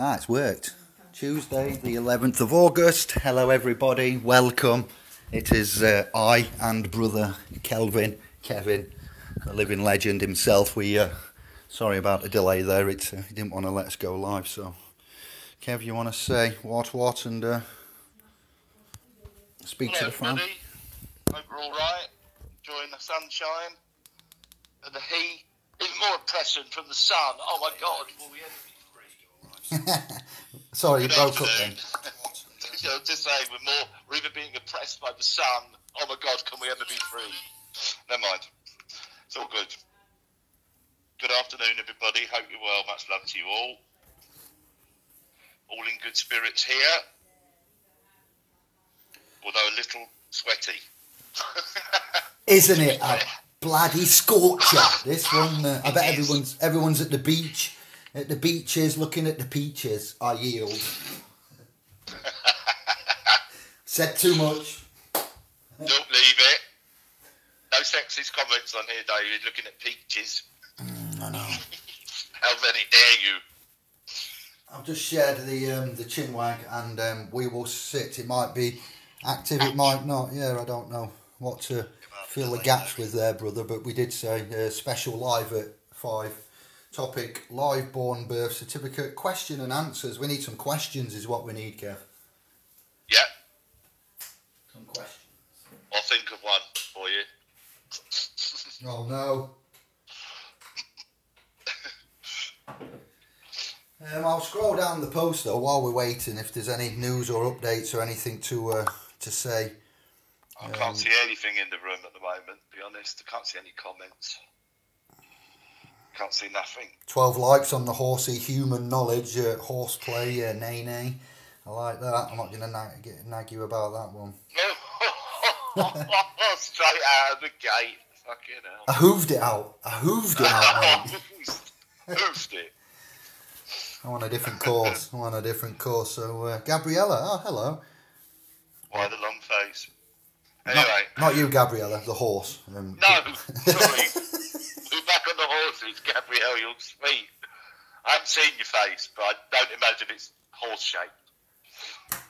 Ah, it's worked. Tuesday, the 11th of August. Hello, everybody. Welcome. It is uh, I and brother Kelvin, Kevin, a living legend himself. We, uh, sorry about the delay there. It's, uh, he didn't want to let us go live. So, Kev, you want to say what, what, and uh, speak Hello, to the everybody. Hope we're all right. Enjoying the sunshine and the heat. Even more oppression from the sun. Oh my God! Will we ever be free? Sorry, you broke up then. you know, just saying, we're more. We're either being oppressed by the sun. Oh my God! Can we ever be free? Never mind. It's all good. Good afternoon, everybody. Hope you're well. Much love to you all. All in good spirits here. Although a little sweaty. Isn't it a bloody scorcher? This one, uh, I bet everyone's everyone's at the beach, at the beaches, looking at the peaches. I yield. Said too much. Don't leave it. No sexist comments on here, David. Looking at peaches. I know. How very dare you? I've just shared the um, the chinwag, and um, we will sit. It might be active, it might not. Yeah, I don't know what to fill the gaps with there, brother. But we did say uh, special live at five. Topic: live born birth certificate. Question and answers. We need some questions. Is what we need, Kev. Yeah, Some questions. I'll think of one for you. Oh no. Um, I'll scroll down the post though while we're waiting. If there's any news or updates or anything to uh, to say. I Um, can't see anything in the room at the moment, to be honest. I can't see any comments. Can't see nothing. 12 likes on the horsey human knowledge uh, horseplay uh, nay nay. I like that. I'm not going to nag, get, nag you about that one. Straight out of the gate. Fucking hell. I hooved it out. I hooved it out, mate. Hoofed it. I'm on a different course. I'm on a different course. So, uh, Gabriella. Oh, hello. Why the long face? Not, Anyway, not you, Gabriella, the horse. Um, no, sorry. Horses, Gabrielle. You'll speak. I haven't seen your face, but I don't imagine it's horse shaped.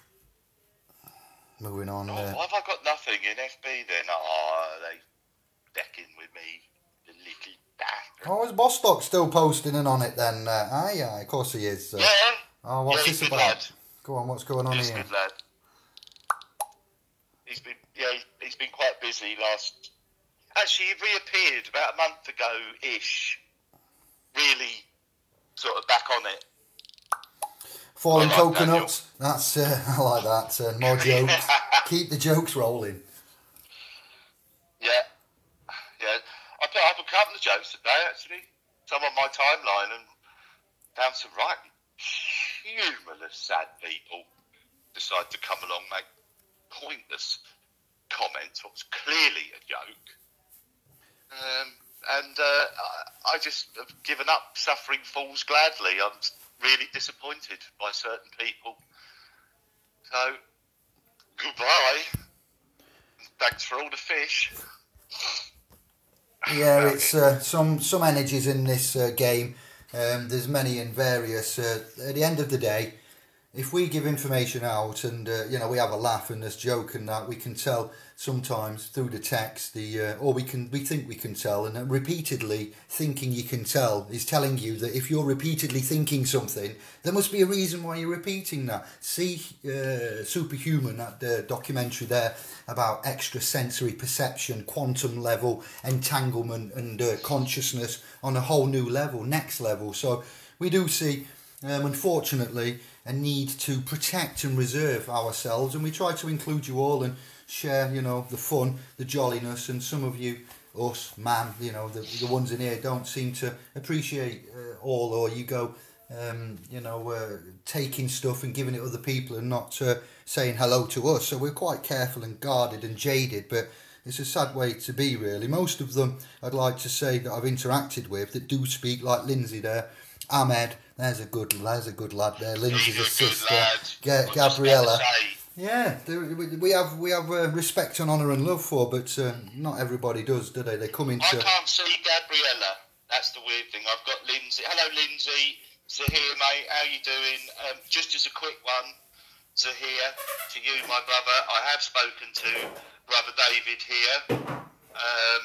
Moving on. Oh, Uh, why have I got nothing in FB then? Oh, they decking with me, the little bastard. oh, is Bostock still posting and on it then? Uh, aye, aye, of course he is. Uh, Yeah, oh, what's yeah, this he's a good about? lad. Go on, what's going on He's here? He's been, yeah, he- he's been quite busy last. Actually, he reappeared about a month ago ish. Really, sort of back on it. Falling like coconuts. That's uh, I like that. Uh, more jokes. Keep the jokes rolling. Yeah, yeah. I put up a couple of jokes today, actually. Some on my timeline, and found some right humorless, sad people decide to come along, make pointless comments. What was clearly a joke. Um, and uh, I, just have given up suffering fools gladly. I'm really disappointed by certain people. So, goodbye. Thanks for all the fish. Yeah, it's uh, some some energies in this uh, game. Um, there's many and various. Uh, at the end of the day, if we give information out and uh, you know we have a laugh and there's joke and that, we can tell sometimes through the text the uh, or we can we think we can tell and repeatedly thinking you can tell is telling you that if you're repeatedly thinking something, there must be a reason why you're repeating that. See, uh, Superhuman, that uh, documentary there about extrasensory perception, quantum level entanglement, and uh, consciousness on a whole new level, next level. So we do see, um, unfortunately, a need to protect and reserve ourselves, and we try to include you all and share, you know, the fun, the jolliness, and some of you. Us, man, you know, the, the ones in here don't seem to appreciate uh, all, or you go, um, you know, uh, taking stuff and giving it to other people and not uh, saying hello to us. So we're quite careful and guarded and jaded, but it's a sad way to be, really. Most of them I'd like to say that I've interacted with that do speak, like Lindsay there, Ahmed. There's a good, there's a good lad there. Lindsay's a sister. Ga- I was just about to Gabriella. Yeah, we have we have uh, respect and honour and love for, but uh, not everybody does, do they? They come in I can't see Gabriella. That's the weird thing. I've got Lindsay. Hello, Lindsay. Zahir, mate, how are you doing? Um, just as a quick one, Zahir, to you, my brother, I have spoken to brother David here, um,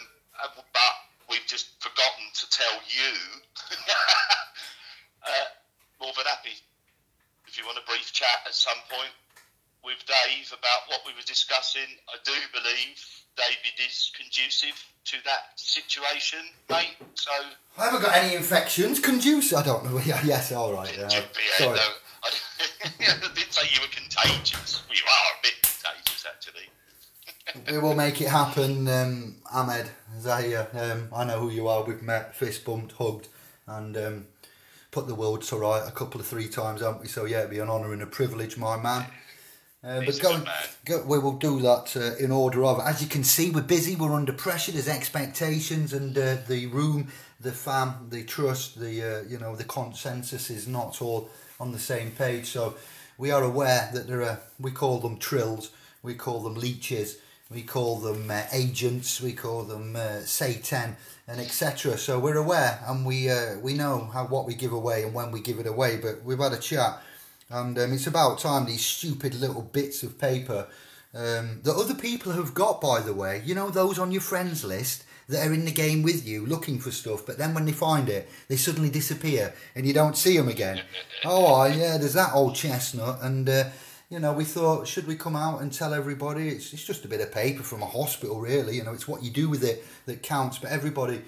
but we've just forgotten to tell you. uh, more than happy if you want a brief chat at some point with Dave about what we were discussing. I do believe David is conducive to that situation, mate. So I haven't got any infections. Conducive? I don't know. Yeah, yes, all right. Yeah. yeah, Sorry. no, I, didn't say you were contagious. You are a bit contagious, actually. we will make it happen, um, Ahmed Zahir. Um, I know who you are. We've met, fist bumped, hugged, and um, put the world to right a couple of three times, haven't we? So yeah, it'd be an honour and a privilege, my man. Uh, but go, go, we will do that uh, in order of. As you can see, we're busy. We're under pressure. There's expectations, and uh, the room, the fam, the trust, the uh, you know the consensus is not all on the same page. So we are aware that there are. We call them trills. We call them leeches. We call them uh, agents. We call them uh, Satan and etc. So we're aware, and we uh, we know how what we give away and when we give it away. But we've had a chat and um, it's about time these stupid little bits of paper um, that other people have got, by the way, you know, those on your friends list that are in the game with you looking for stuff, but then when they find it, they suddenly disappear and you don't see them again. oh, yeah, there's that old chestnut. And, uh, you know, we thought, should we come out and tell everybody? It's, it's just a bit of paper from a hospital, really. You know, it's what you do with it that counts, but everybody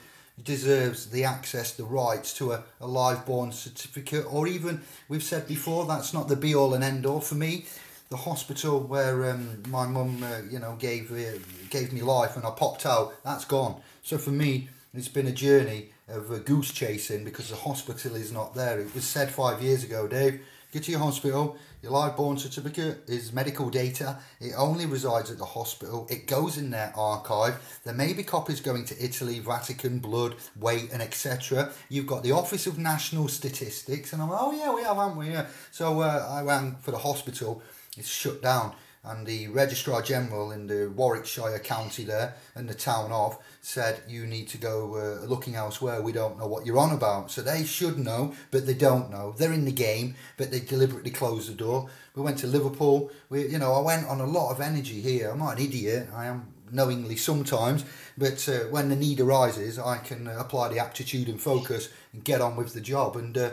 deserves the access, the rights to a, a live born certificate, or even we've said before that's not the be all and end all for me. The hospital where um, my mum, uh, you know, gave uh, gave me life and I popped out, that's gone. So for me, it's been a journey of uh, goose chasing because the hospital is not there. It was said five years ago, Dave. Get to your hospital. Your live born certificate is medical data. It only resides at the hospital. It goes in their archive. There may be copies going to Italy, Vatican, blood, weight, and etc. You've got the Office of National Statistics, and I'm like, oh yeah, we have, haven't we? Yeah. So uh, I rang for the hospital. It's shut down, and the Registrar General in the Warwickshire County there and the town of said you need to go uh, looking elsewhere. We don't know what you're on about. So they should know, but they don't know. They're in the game, but they deliberately closed the door. We went to Liverpool. We, you know, I went on a lot of energy here. I'm not an idiot. I am knowingly sometimes, but uh, when the need arises, I can apply the aptitude and focus and get on with the job. And uh,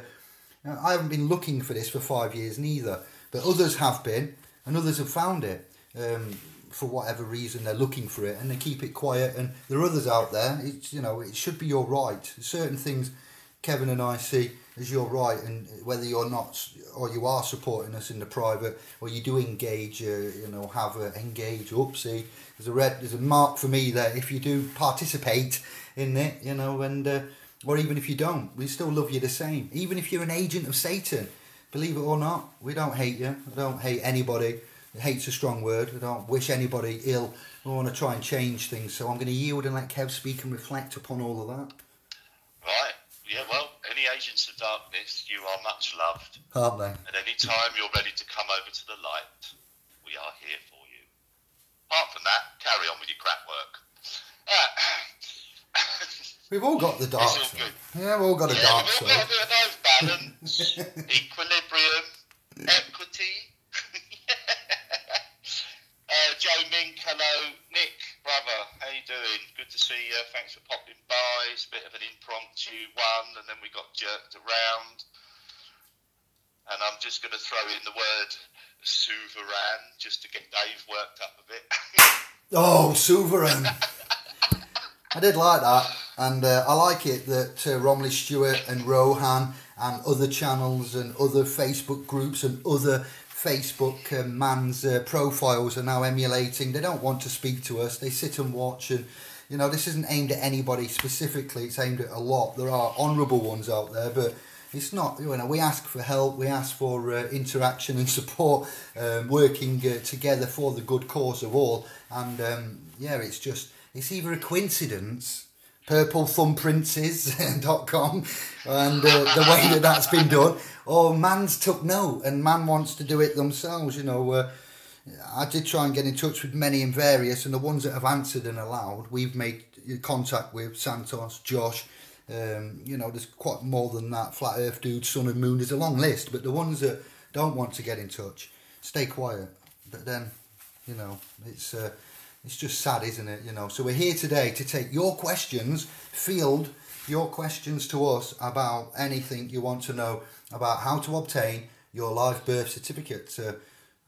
I haven't been looking for this for five years neither, but others have been, and others have found it. Um, for whatever reason they're looking for it and they keep it quiet and there are others out there. It's you know it should be your right. Certain things kevin and i see as your right and whether you're not or you are supporting us in the private or you do engage uh, you know have a engage oopsie. There's a red there's a mark for me there if you do participate in it you know and uh, or even if you don't we still love you the same. Even if you're an agent of satan believe it or not we don't hate you. I don't hate anybody hate's a strong word. I don't wish anybody ill. I want to try and change things. So I'm going to yield and let Kev speak and reflect upon all of that. Right. Yeah, well, any agents of darkness, you are much loved. Aren't they? At any time you're ready to come over to the light, we are here for you. Apart from that, carry on with your crap work. Uh, We've all got the dark all. Yeah, we've all got a yeah, dark we've all got a bit of those balance, equilibrium, equity. uh, Joe Mink, hello. Nick, brother, how you doing? Good to see you. Thanks for popping by. It's a bit of an impromptu one, and then we got jerked around. And I'm just going to throw in the word souverain just to get Dave worked up a bit. Oh, Sovereign. I did like that. And uh, I like it that uh, Romley Stewart and Rohan and other channels and other Facebook groups and other Facebook uh, man's uh, profiles are now emulating. They don't want to speak to us. They sit and watch and you know this isn't aimed at anybody specifically. It's aimed at a lot. There are honourable ones out there, but it's not. You know, we ask for help. We ask for uh, interaction and support, um, working uh, together for the good cause of all. And um, yeah, it's just it's either a coincidence purplethumbprints.com and uh, the way that that's been done or man's took note and man wants to do it themselves you know uh, I did try and get in touch with many and various and the ones that have answered and allowed we've made contact with Santos Josh Um, you know, there's quite more than that. Flat Earth dude, Sun and Moon. There's a long list, but the ones that don't want to get in touch, stay quiet. But then, you know, it's uh, it's just sad, isn't it? You know. So we're here today to take your questions, field your questions to us about anything you want to know about how to obtain your live birth certificate. Uh,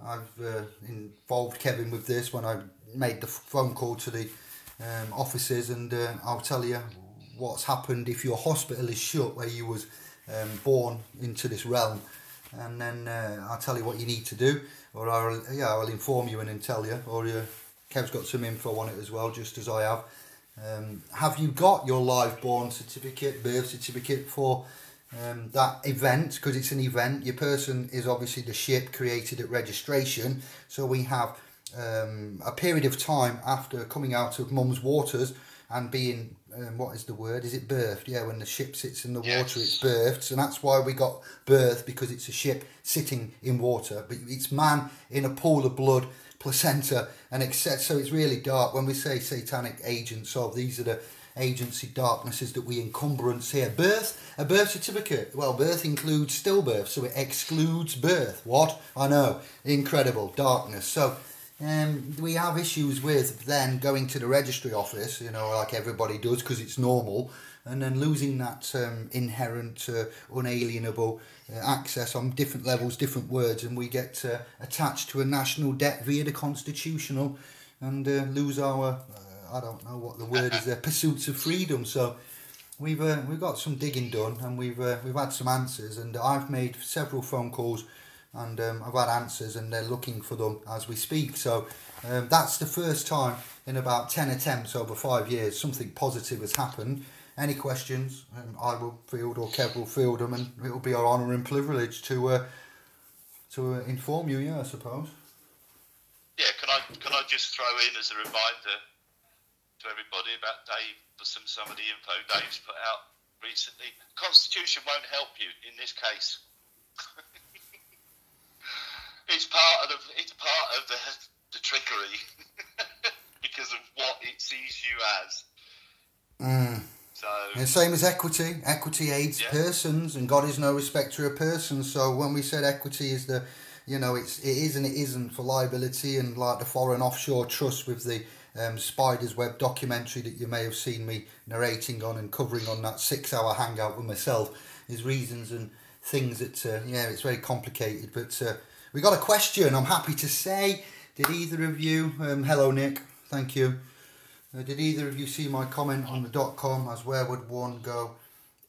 I've uh, involved Kevin with this when I made the phone call to the um, offices, and uh, I'll tell you what's happened if your hospital is shut where you was um, born into this realm, and then uh, I'll tell you what you need to do, or I'll yeah I'll inform you and then tell you, or uh, Kev's got some info on it as well, just as I have. Um, have you got your live born certificate, birth certificate for um, that event? Because it's an event. Your person is obviously the ship created at registration. So we have um, a period of time after coming out of mum's waters and being, um, what is the word? Is it birthed? Yeah, when the ship sits in the Yes. water, it's birthed. And that's why we got birth because it's a ship sitting in water. But it's man in a pool of blood placenta and etc. So it's really dark. When we say satanic agents, so these are the agency darknesses that we encumbrance here. Birth, a birth certificate. Well, birth includes stillbirth, so it excludes birth. What? I know. Incredible. Darkness. So um, we have issues with then going to the registry office, you know, like everybody does because it's normal, and then losing that um, inherent, uh, unalienable uh, access on different levels, different words, and we get uh, attached to a national debt via the constitutional and uh, lose our, uh, I don't know what the word is there, pursuits of freedom. So we've uh, we've got some digging done, and we've uh, we've had some answers, and I've made several phone calls, and um, I've had answers, and they're looking for them as we speak. So um, that's the first time in about ten attempts over five years something positive has happened. Any questions? Um, I will field or Kev will field them, and it will be our honour and privilege to uh, to uh, inform you. Yeah, I suppose. Yeah, can I can I just throw in as a reminder to everybody about Dave for some some of the info Dave's put out recently. Constitution won't help you in this case. it's part of the it's part of the the trickery because of what it sees you as. Mm. So And same as equity. Equity aids Yeah. persons, and God is no respecter of persons. So when we said equity is the, you know, it's it is and it isn't for liability, and like the foreign offshore trust with the um, Spider's Web documentary that you may have seen me narrating on and covering on that six-hour hangout with myself, is reasons and things that uh, yeah, it's very complicated. But uh, we got a question. I'm happy to say. Did either of you? Um, hello, Nick. Thank you. Uh, did either of you see my comment on the dot com as where would one go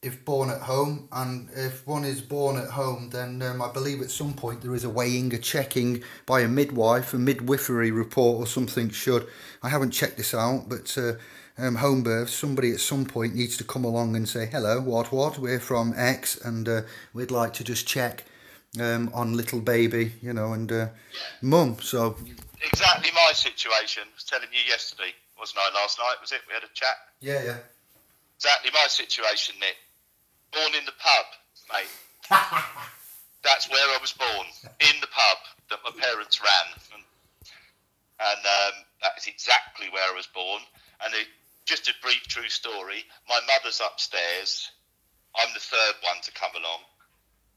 if born at home? And if one is born at home, then um, I believe at some point there is a weighing, a checking by a midwife, a midwifery report or something should. I haven't checked this out, but uh, um, home birth, somebody at some point needs to come along and say, hello, what, what, we're from X and uh, we'd like to just check um, on little baby, you know, and uh, mum. So, exactly my situation. I was telling you yesterday, wasn't I? Last night was it? We had a chat. yeah, yeah. Exactly my situation, Nick. Born in the pub, mate. That's where I was born, in the pub that my parents ran. And, and um, that is exactly where I was born. And it, just a brief true story my mother's upstairs. I'm the third one to come along,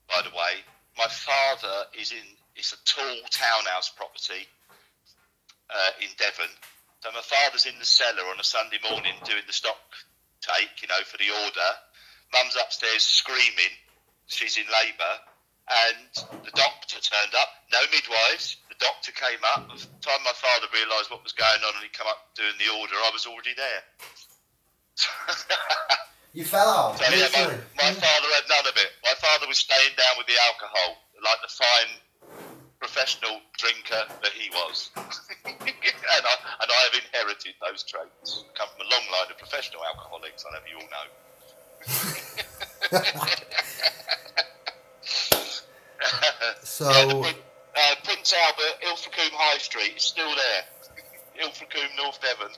by the way. My father is in, it's a tall townhouse property uh, in Devon. So my father's in the cellar on a Sunday morning doing the stock take, you know, for the order. Mum's upstairs screaming. She's in labour. And the doctor turned up. No midwives. The doctor came up. By the time my father realised what was going on and he come up doing the order, I was already there. You fell out. So yeah, my, my father had none of it. My father was staying down with the alcohol, like the fine professional drinker that he was. and, I, and I have inherited those traits. I come from a long line of professional alcoholics, I know you all know. So, Yeah, the uh, Prince Albert, Ilfracombe High Street is still there. Ilfracombe, North Devon.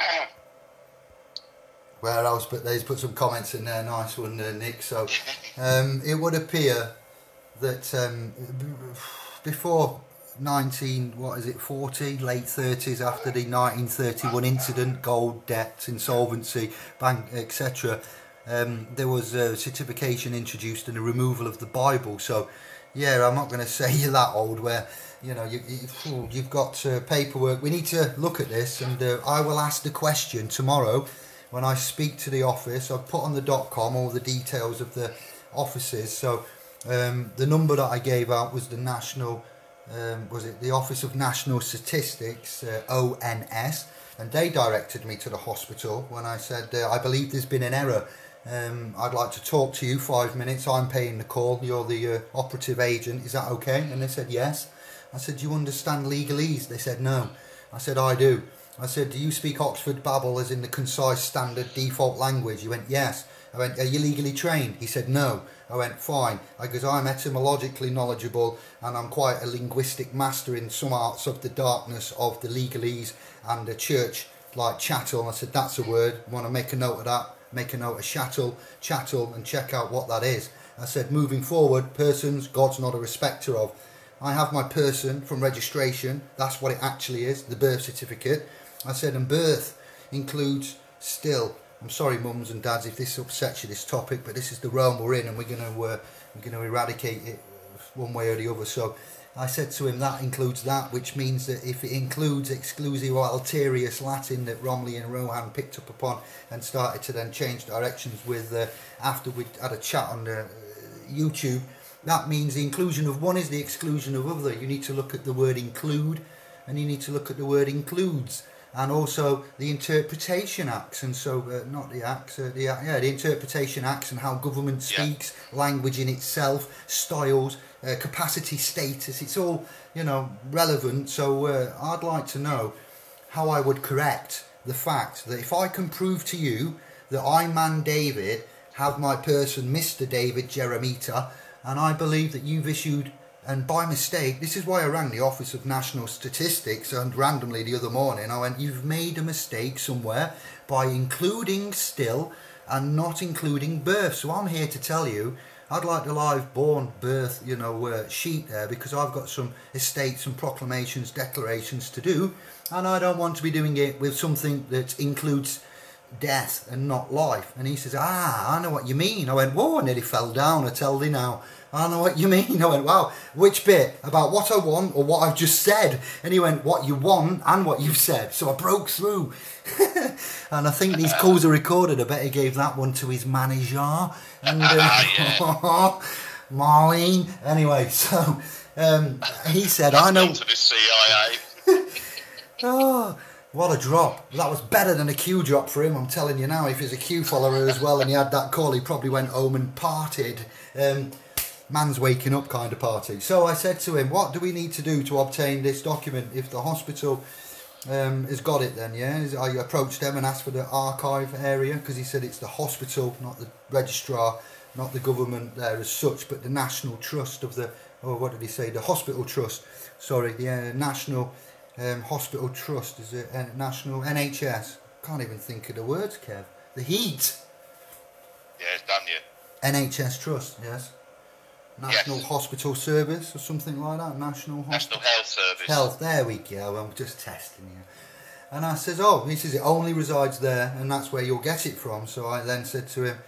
where else? But they's put some comments in there. Nice one, uh, Nick. So, um, it would appear that um, before 19 what is it 40 late 30s after the 1931 incident gold debts insolvency bank etc um, there was a certification introduced and a removal of the bible. So yeah i'm not going to say you're that old where you know you, you, you've got uh, paperwork. We need to look at this and uh, i will ask the question tomorrow when i speak to the office. I've put on the dot com all the details of the offices. So um, the number that I gave out was the national, um, was it the Office of National Statistics, uh, ONS, and they directed me to the hospital when I said, uh, I believe there's been an error. Um, I'd like to talk to you five minutes. I'm paying the call. You're the uh, operative agent. Is that okay? And they said, yes. I said, do you understand legalese? They said, no. I said, I do. I said, do you speak Oxford Babble as in the concise standard default language? He went, yes. I went, are you legally trained? He said, no. I went, fine, I because I'm etymologically knowledgeable and I'm quite a linguistic master in some arts of the darkness of the legalese and the church like chattel. I said, that's a word. I want to make a note of that. Make a note of chattel, chattel, and check out what that is. I said, moving forward, persons, God's not a respecter of. I have my person from registration. That's what it actually is, the birth certificate. I said, and birth includes still I'm sorry, mums and dads, if this upsets you, this topic, but this is the realm we're in, and we're going to uh, we're going to eradicate it one way or the other. So I said to him that includes that, which means that if it includes exclusive or alterius Latin that Romilly and Rohan picked up upon and started to then change directions with uh, after we had a chat on uh, YouTube, that means the inclusion of one is the exclusion of other. You need to look at the word include, and you need to look at the word includes and also the interpretation acts and so uh, not the acts uh, the yeah the interpretation acts and how government speaks yeah. language in itself styles uh, capacity status it's all you know relevant so uh, I'd like to know how I would correct the fact that if I can prove to you that I man David have my person Mr David Jeremita and I believe that you've issued and by mistake, this is why I rang the Office of National Statistics and randomly the other morning I went, you've made a mistake somewhere by including still and not including birth. So I'm here to tell you, I'd like the live born birth, you know, uh, sheet there because I've got some estates and proclamations, declarations to do and I don't want to be doing it with something that includes death and not life. And he says, ah, I know what you mean. I went, whoa, I nearly fell down. I tell thee now. I know what you mean. I went, wow, which bit? About what I want or what I've just said? And he went, what you want and what you've said. So I broke through. and I think these calls are recorded. I bet he gave that one to his manager. And uh, Marlene. Anyway, so um, he said, I know. To the CIA. oh, what a drop. That was better than a Q drop for him, I'm telling you now. If he's a Q follower as well and he had that call, he probably went home and parted. Um, man's waking up kind of party. So I said to him, what do we need to do to obtain this document? If the hospital um, has got it then, yeah? I approached them and asked for the archive area because he said it's the hospital, not the registrar, not the government there as such, but the National Trust of the, or what did he say, the Hospital Trust, sorry, the uh, National um, Hospital Trust, is it National NHS? Can't even think of the words, Kev. The heat. Yeah, it's done you. NHS Trust, yes. National yes. Hospital Service or something like that. National National Health Service. Health. There we go. I'm just testing you. And I says, oh, he says it only resides there, and that's where you'll get it from. So I then said to him,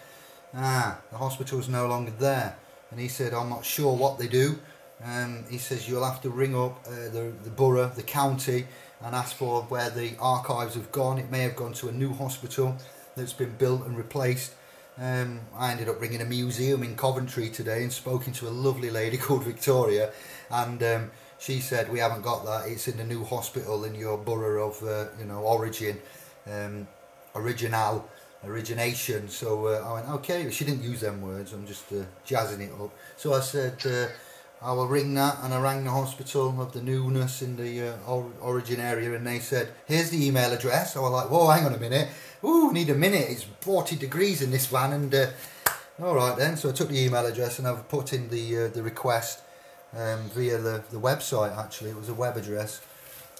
ah, the hospital's no longer there. And he said, I'm not sure what they do. And he says you'll have to ring up uh, the the borough, the county, and ask for where the archives have gone. It may have gone to a new hospital that's been built and replaced um, I ended up ringing a museum in Coventry today and spoken to a lovely lady called Victoria, and um, she said we haven't got that. It's in the new hospital in your borough of uh, you know origin, um, original, origination. So uh, I went okay. She didn't use them words. I'm just uh, jazzing it up. So I said. I will ring that and I rang the hospital of the newness in the uh, or origin area and they said here's the email address I was like whoa hang on a minute ooh, need a minute. It's 40 degrees in this van. And uh, all right then. So I took the email address and I've put in the uh, the request um, via the, the website. Actually, it was a web address,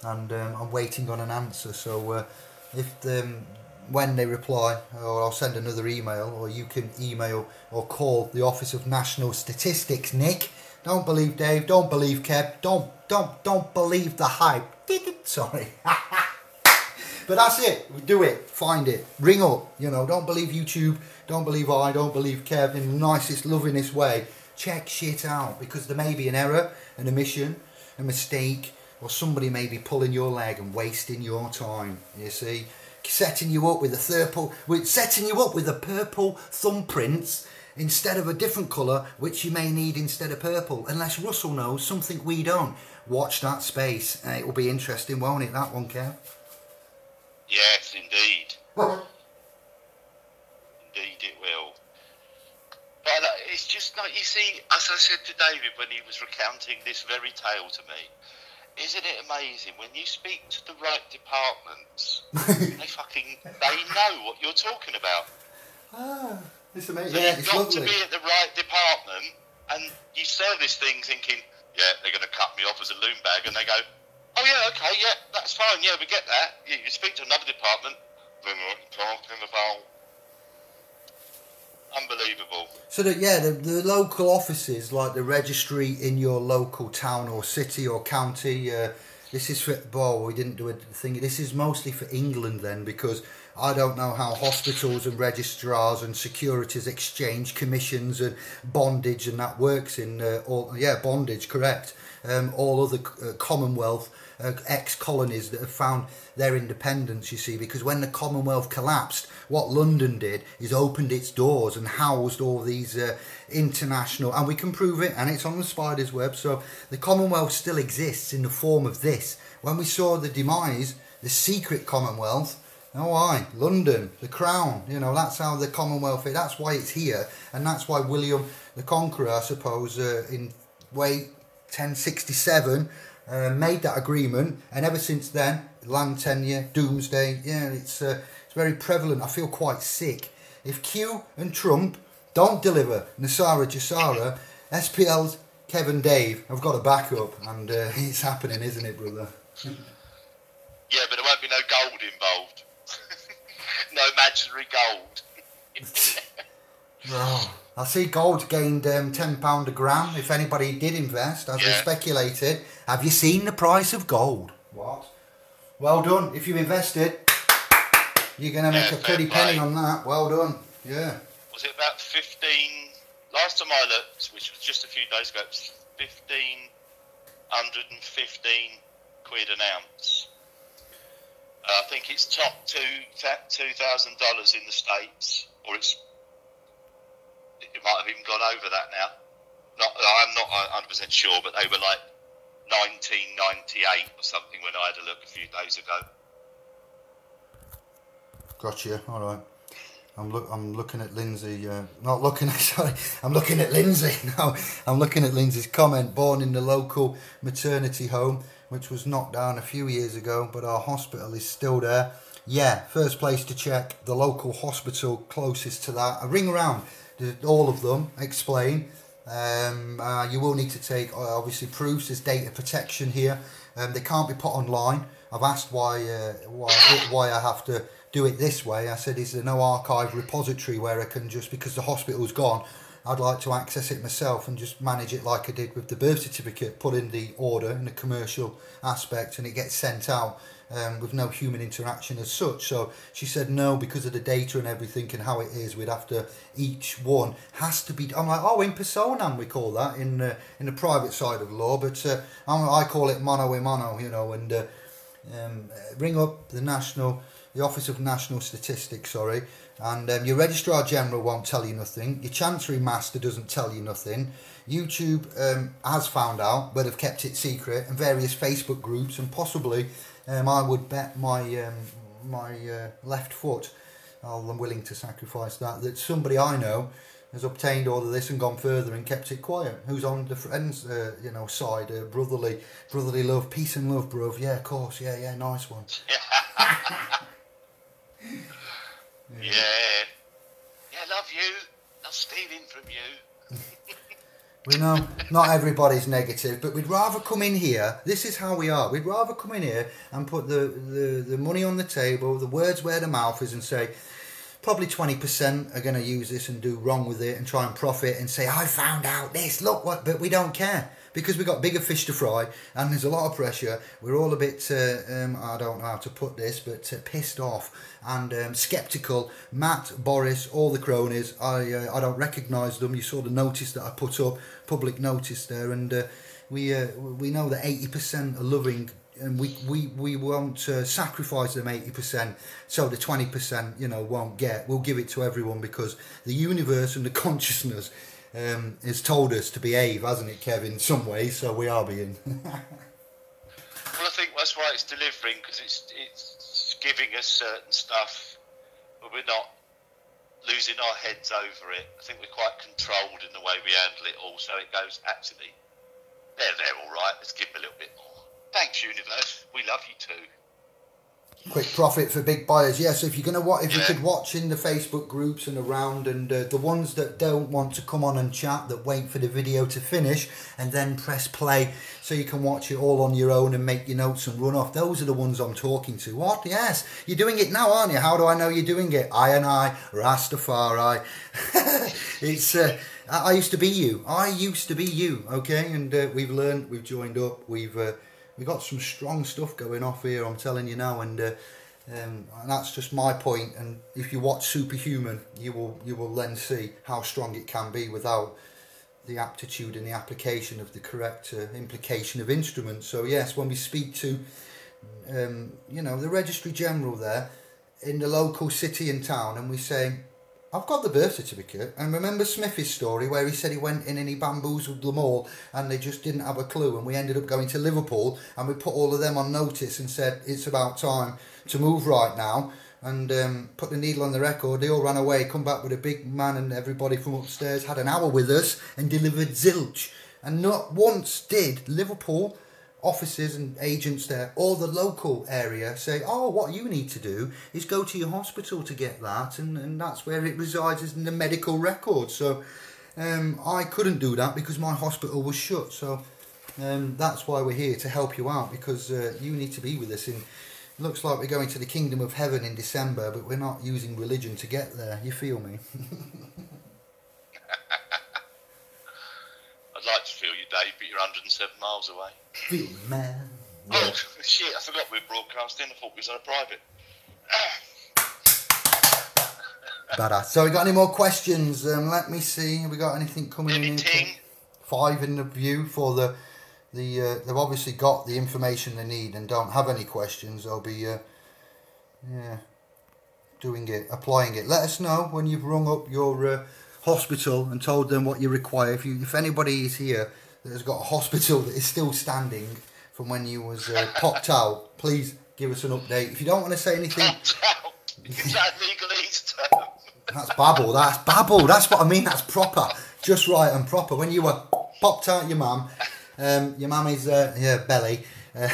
and um, I'm waiting on an answer. So uh, if um, when they reply, or I'll send another email, or you can email or call the Office of National Statistics, Nick. Don't believe Dave. Don't believe Kev. Don't don't don't believe the hype. Sorry. but that's it. Do it. Find it. Ring up. You know. Don't believe YouTube. Don't believe I. Don't believe Kev. In the nicest, lovingest way. Check shit out because there may be an error, an omission, a mistake, or somebody may be pulling your leg and wasting your time. You see, setting you up with a purple, setting you up with a purple thumbprints instead of a different colour, which you may need instead of purple, unless Russell knows something we don't. Watch that space. Uh, it will be interesting, won't it, that one, Kev? Yes, indeed. indeed it will. But uh, it's just like, you see, as I said to David when he was recounting this very tale to me, isn't it amazing when you speak to the right departments, they fucking, they know what you're talking about. Ah. It's amazing. So yeah, you've it's got lovely. to be at the right department, and you sell this thing thinking, yeah, they're going to cut me off as a loom bag, and they go, oh yeah, okay, yeah, that's fine, yeah, we get that. You, you speak to another department, then you talking about? Unbelievable. So that yeah, the, the local offices like the registry in your local town or city or county. Uh, this is for well, we didn't do a thing. This is mostly for England then because I don't know how hospitals and registrars and securities exchange commissions and bondage and that works in uh, all yeah bondage correct. Um, all other uh, Commonwealth uh, ex-colonies that have found their independence, you see, because when the Commonwealth collapsed, what London did is opened its doors and housed all these uh, international, and we can prove it, and it's on the Spider's web, so the Commonwealth still exists in the form of this. When we saw the demise, the secret Commonwealth, Oh, aye, London, the crown, you know, that's how the Commonwealth is. That's why it's here, and that's why William the Conqueror, I suppose, uh, in way 1067, uh, made that agreement, and ever since then, land tenure, doomsday, yeah, it's uh, it's very prevalent. I feel quite sick. If Q and Trump don't deliver NESARA GESARA, SPL's Kevin Dave, I've got a backup, and uh, it's happening, isn't it, brother? yeah, but there won't be no gold involved. No imaginary gold. oh, I see gold gained um, £10 a gram if anybody did invest, as yeah. we speculated. Have you seen the price of gold? What? Well done. If you've invested, you're going to make yeah, a pretty penny on that. Well done. Yeah. Was it about 15? Last time I looked, which was just a few days ago, it was 1515 quid an ounce. Uh, I think it's top two two thousand dollars in the states, or it's it might have even gone over that now. Not, I'm not 100 percent sure, but they were like 1998 or something when I had a look a few days ago. Gotcha. All right. I'm look. I'm looking at Lindsay. Uh, not looking. Sorry, I'm looking at Lindsay. No, I'm looking at Lindsay's comment. Born in the local maternity home, which was knocked down a few years ago, but our hospital is still there. Yeah, first place to check the local hospital closest to that. I ring around all of them. Explain. Um, uh, you will need to take uh, obviously proofs. There's data protection here. Um, they can't be put online. I've asked why uh, why why I have to do it this way. I said, is there no archive repository where I can just because the hospital's gone, I'd like to access it myself and just manage it like I did with the birth certificate, put in the order and the commercial aspect, and it gets sent out um, with no human interaction as such. So she said no because of the data and everything and how it is. We'd have to each one has to be. I'm like oh in personam we call that in uh, in the private side of law, but uh, i call it mano a mano, you know, and uh, um, ring up the national the Office of National Statistics, sorry, and um, your Registrar General won't tell you nothing. Your Chancery Master doesn't tell you nothing. YouTube um, has found out, but have kept it secret, and various Facebook groups, and possibly um, I would bet my um, my uh, left foot, I'm willing to sacrifice that, that somebody I know has obtained all of this and gone further and kept it quiet. Who's on the friends, uh, you know, side, uh, brotherly, brotherly love, peace and love, bruv. Yeah, of course. Yeah, yeah, nice one. yeah. yeah. Yeah, love you. Love stealing from you. We know not everybody's negative, but we'd rather come in here. This is how we are. We'd rather come in here and put the, the, the money on the table, the words where the mouth is, and say, probably 20% are going to use this and do wrong with it and try and profit and say, I found out this, look what, but we don't care because we've got bigger fish to fry and there's a lot of pressure. We're all a bit, uh, um, I don't know how to put this, but uh, pissed off and um, skeptical. Matt, Boris, all the cronies, I, uh, I don't recognise them. You saw the notice that I put up, public notice there, and uh, we, uh, we know that 80% are loving and we, we, we won't uh, sacrifice them 80% so the 20% you know won't get we'll give it to everyone because the universe and the consciousness um, has told us to behave hasn't it Kevin in some way? So we are being. Well I think that's why it's delivering because it's it's giving us certain stuff but we're not losing our heads over it. I think we're quite controlled in the way we handle it all so it goes actually they're, all right. Let's give them a little bit more. Thanks, Universe. We love you too. Quick profit for big buyers. Yes, if you're gonna watch, if you could watch in the Facebook groups and around, and uh, the ones that don't want to come on and chat, that wait for the video to finish and then press play, so you can watch it all on your own and make your notes and run off. Those are the ones I'm talking to. What? Yes, you're doing it now, aren't you? How do I know you're doing it? I and I, Rastafari. it's. Uh, I used to be you. I used to be you. Okay, and uh, we've learned. We've joined up. We've uh, we got some strong stuff going off here. I'm telling you now, and, uh, um, and that's just my point. And if you watch Superhuman, you will you will then see how strong it can be without the aptitude and the application of the correct uh, implication of instruments. So yes, when we speak to um, you know the registry general there in the local city and town, and we say I've got the birth certificate. And remember Smithy's story where he said he went in and he bamboozled them all and they just didn't have a clue. And we ended up going to Liverpool and we put all of them on notice and said it's about time to move right now and um, put the needle on the record. They all ran away, come back with a big man and everybody from upstairs, had an hour with us and delivered zilch. And not once did Liverpool offices and agents there or the local area say, oh, what you need to do is go to your hospital to get that, and, and that's where it resides in the medical record. So um, I couldn't do that because my hospital was shut. So um, that's why we're here to help you out because uh, you need to be with us. In looks like we're going to the kingdom of heaven in December, but we're not using religion to get there. You feel me? I'd like to feel you, Dave, but you're 107 miles away. Feel man. Yeah. Oh, shit, I forgot we were broadcasting. I thought we was on a private. Better. So, we got any more questions? Um, let me see. Have we got anything coming anything? in? Five in the view for the the. Uh, they've obviously got the information they need and don't have any questions. They'll be, uh, yeah, doing it, applying it. Let us know when you've rung up your uh, hospital and told them what you require. If you, if anybody is here that has got a hospital that is still standing from when you was uh, popped out, please give us an update. If you don't want to say anything, that? That's babble. That's babble. That's what I mean. That's proper. Just right and proper. When you were popped out your mum, um, your mum is uh, yeah belly. Uh,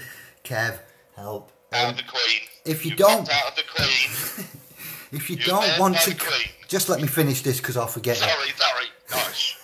Kev, help. Um, out of the queen. If you, you don't, out of the queen. If you, you don't want to, just let me finish this because I'll forget sorry, it. Sorry. Gosh.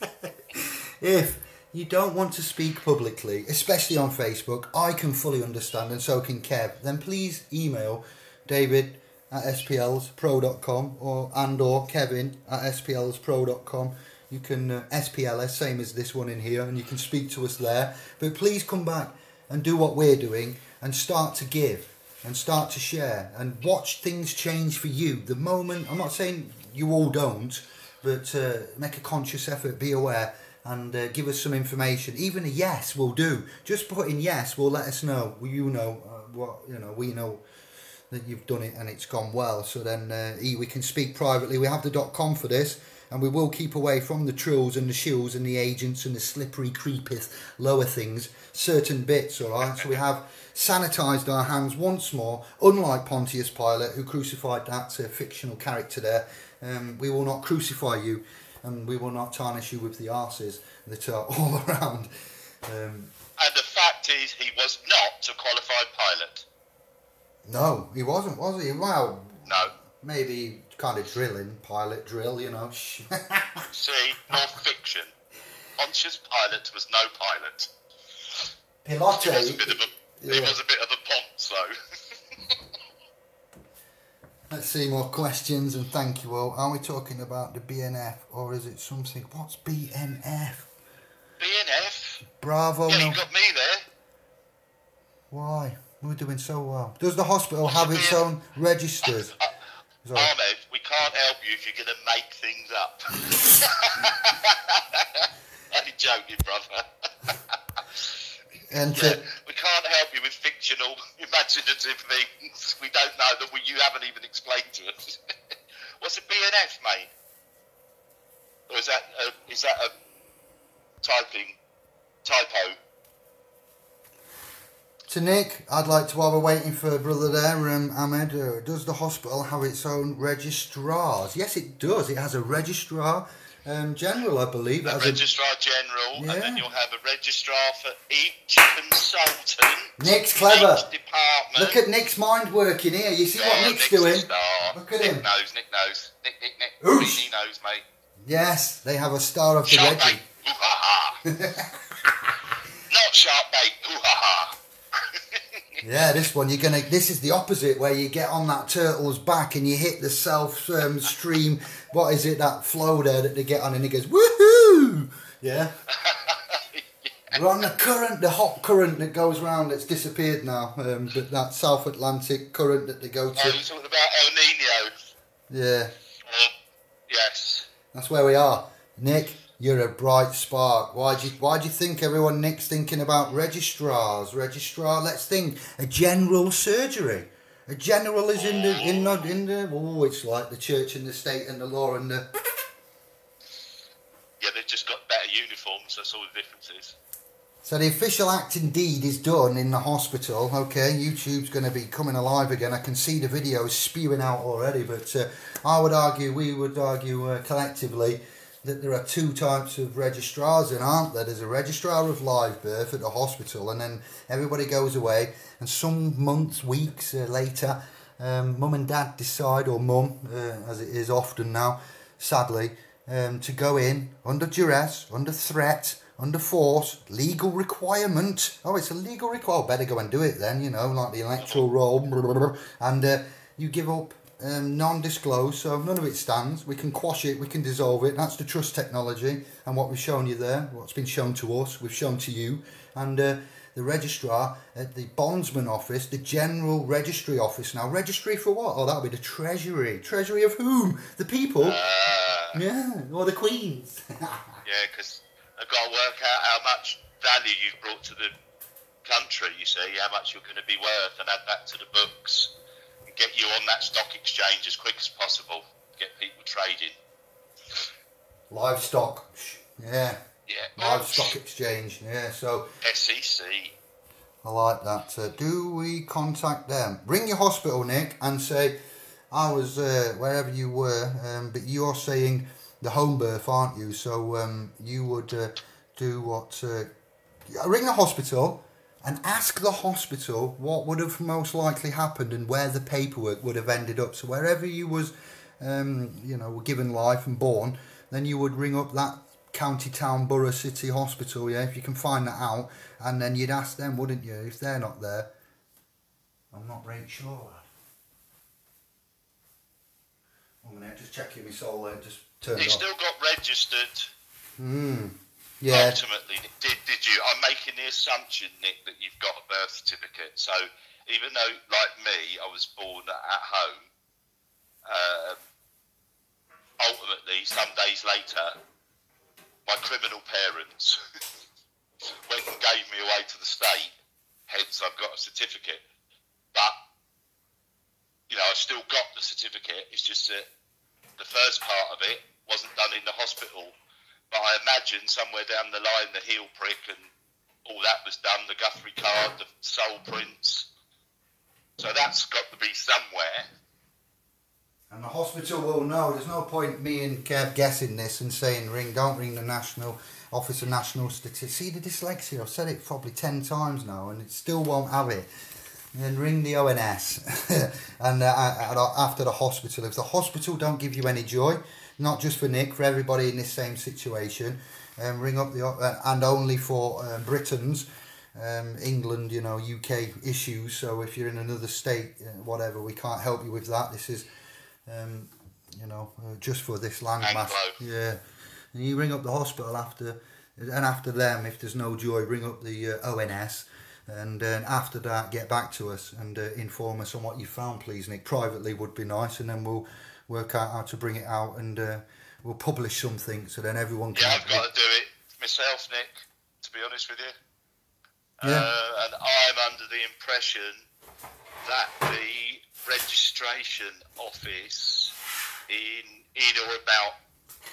if you don't want to speak publicly, especially on Facebook, I can fully understand, and so can Kev, then please email David at splspro.com or and or Kevin at splspro.com. You can uh, SPLS, same as this one in here, and you can speak to us there. But please come back and do what we're doing and start to give and start to share and watch things change for you. The moment, I'm not saying you all don't, but uh, make a conscious effort, be aware, and uh, give us some information. Even a yes will do. Just put in yes will let us know. You know uh, what you know. We know that you've done it and it's gone well. So then uh, we can speak privately. We have the dot com for this. And we will keep away from the trills and the shills and the agents and the slippery, creepeth, lower things, certain bits, all right? So we have sanitised our hands once more, unlike Pontius Pilate, who crucified that uh, fictional character there um, we will not crucify you and we will not tarnish you with the arses that are all around. Um, and the fact is, he was not a qualified pilot. No, he wasn't, was he? Well, no. Maybe kind of drilling, pilot drill, you know. See, more fiction. Pontius Pilate was no pilot. Pilate. He was a bit of a, yeah. he was a bit of a ponce, though. Let's see more questions and thank you all. Are we talking about the BNF or is it something? What's BNF? BNF. Bravo. Yeah, no. you got me there. Why? We're doing so well. Does the hospital have the its own registers? Uh, Sorry. Ahmed, we can't help you if you're going to make things up. Only joking, brother. And Yeah, uh, we can't help you with fictional, imaginative things. We don't know that we, you haven't even explained to us. What's a BNF, mate? Or is that a, is that a typing typo? to Nick, I'd like to while we're waiting for brother there, um, Ahmed, uh, does the hospital have its own registrars? Yes, it does. It has a registrar um, general, I believe. A has a- registrar general, and then Yeah. you'll have a registrar for each consultant. Nick's clever. Department. Look at Nick's mind working here. You see what Oh, Nick's Nick's doing? star. Look at Nick him. knows. Nick knows. Nick, Nick, Nick. Oosh. He knows, mate. Yes, they have a star of the Sharp Reggie. Ooh ha ha. Not sharp bait. Ooh ha ha. Yeah, this one you're gonna. This is the opposite, where you get on that turtle's back and you hit the self um, stream. What is it? That flow there that they get on, and it goes woohoo! Yeah. We're on the current, the hot current that goes round. That's disappeared now, um, but that South Atlantic current that they go Oh, to. you're talking about El Nino. Yeah, Uh, yes. that's where we are. Nick, you're a bright spark. Why do you Why do you think everyone Nick's thinking about registrars? Registrar. Let's think. A general surgery. A general is in the in the in the. Oh, it's like the church and the state and the law and the. Yeah, they've just got better uniforms. That's all the difference is. So the official act indeed is done in the hospital. Okay, YouTube's going to be coming alive again. I can see the videos spewing out already, but uh, I would argue, we would argue uh, collectively that there are two types of registrars, and aren't there? There's a registrar of live birth at the hospital, and then everybody goes away, and some months, weeks uh, later, um, mum and dad decide, or mum, uh, as it is often now, sadly, um, to go in under duress, under threat, under force, legal requirement. Oh, it's a legal requirement. Better go and do it then, you know, like the electoral roll. And uh, you give up um, non-disclosed, so none of it stands. We can quash it, we can dissolve it. That's the trust technology, and what we've shown you there, what's been shown to us, we've shown to you, and. Uh, the registrar at the bondsman office, the general registry office. Now, registry for what? Oh, that'll be the treasury. Treasury of whom? The people. Uh, Yeah, or the queens. yeah, because I've got to work out how much value you've brought to the country, you see, how much you're going to be worth, and add that to the books. Get you on that stock exchange as quick as possible. Get people trading. Livestock. Yeah, Yeah. livestock exchange. Yeah, so SEC. I like that. Uh, do we contact them? Ring your hospital, Nick, and say, I was uh, wherever you were, um, but you're saying the home birth, aren't you? So um, you would uh, do what? Uh, ring the hospital and ask the hospital what would have most likely happened and where the paperwork would have ended up. So wherever you was, um, you know, given life and born, then you would ring up that county, town, borough, city hospital. Yeah, if you can find that out, and then you'd ask them, wouldn't you, if they're not there? I'm not really sure. One minute, just checking my soul there, just turned You off. still got registered. Hmm. Yeah. Ultimately, did did you? I'm making the assumption, Nick, that you've got a birth certificate. So even though, like me, I was born at home, um, ultimately, some days later, my criminal parents went and gave me away to the state. Hence, I've got a certificate. But you know, I still got the certificate. It's just that the first part of it wasn't done in the hospital. But I imagine somewhere down the line, the heel prick and all that was done, the Guthrie card, the sole prints. So that's got to be somewhere. And the hospital will know. There's no point me and Kev guessing this and saying ring. Don't ring the National Office of National Statistics. See the dyslexia. I've said it probably ten times now, and it still won't have it. And then ring the ONS, and uh, uh, after the hospital. If the hospital don't give you any joy, not just for Nick, for everybody in this same situation, um, ring up the uh, and only for um, Britons. Um, England, you know, UK issues. So if you're in another state, uh, whatever, we can't help you with that. This is um, you know, uh, just for this landmass. Yeah, and you ring up the hospital after, and after them, if there's no joy, ring up the uh, ONS. And then after that, get back to us and uh, inform us on what you found, please, Nick. Privately would be nice, and then we'll work out how to bring it out and uh, we'll publish something so then everyone can. Yeah, I've got to do it myself, Nick. To be honest with you. Yeah. Uh, and I'm under the impression that the registration office in in or about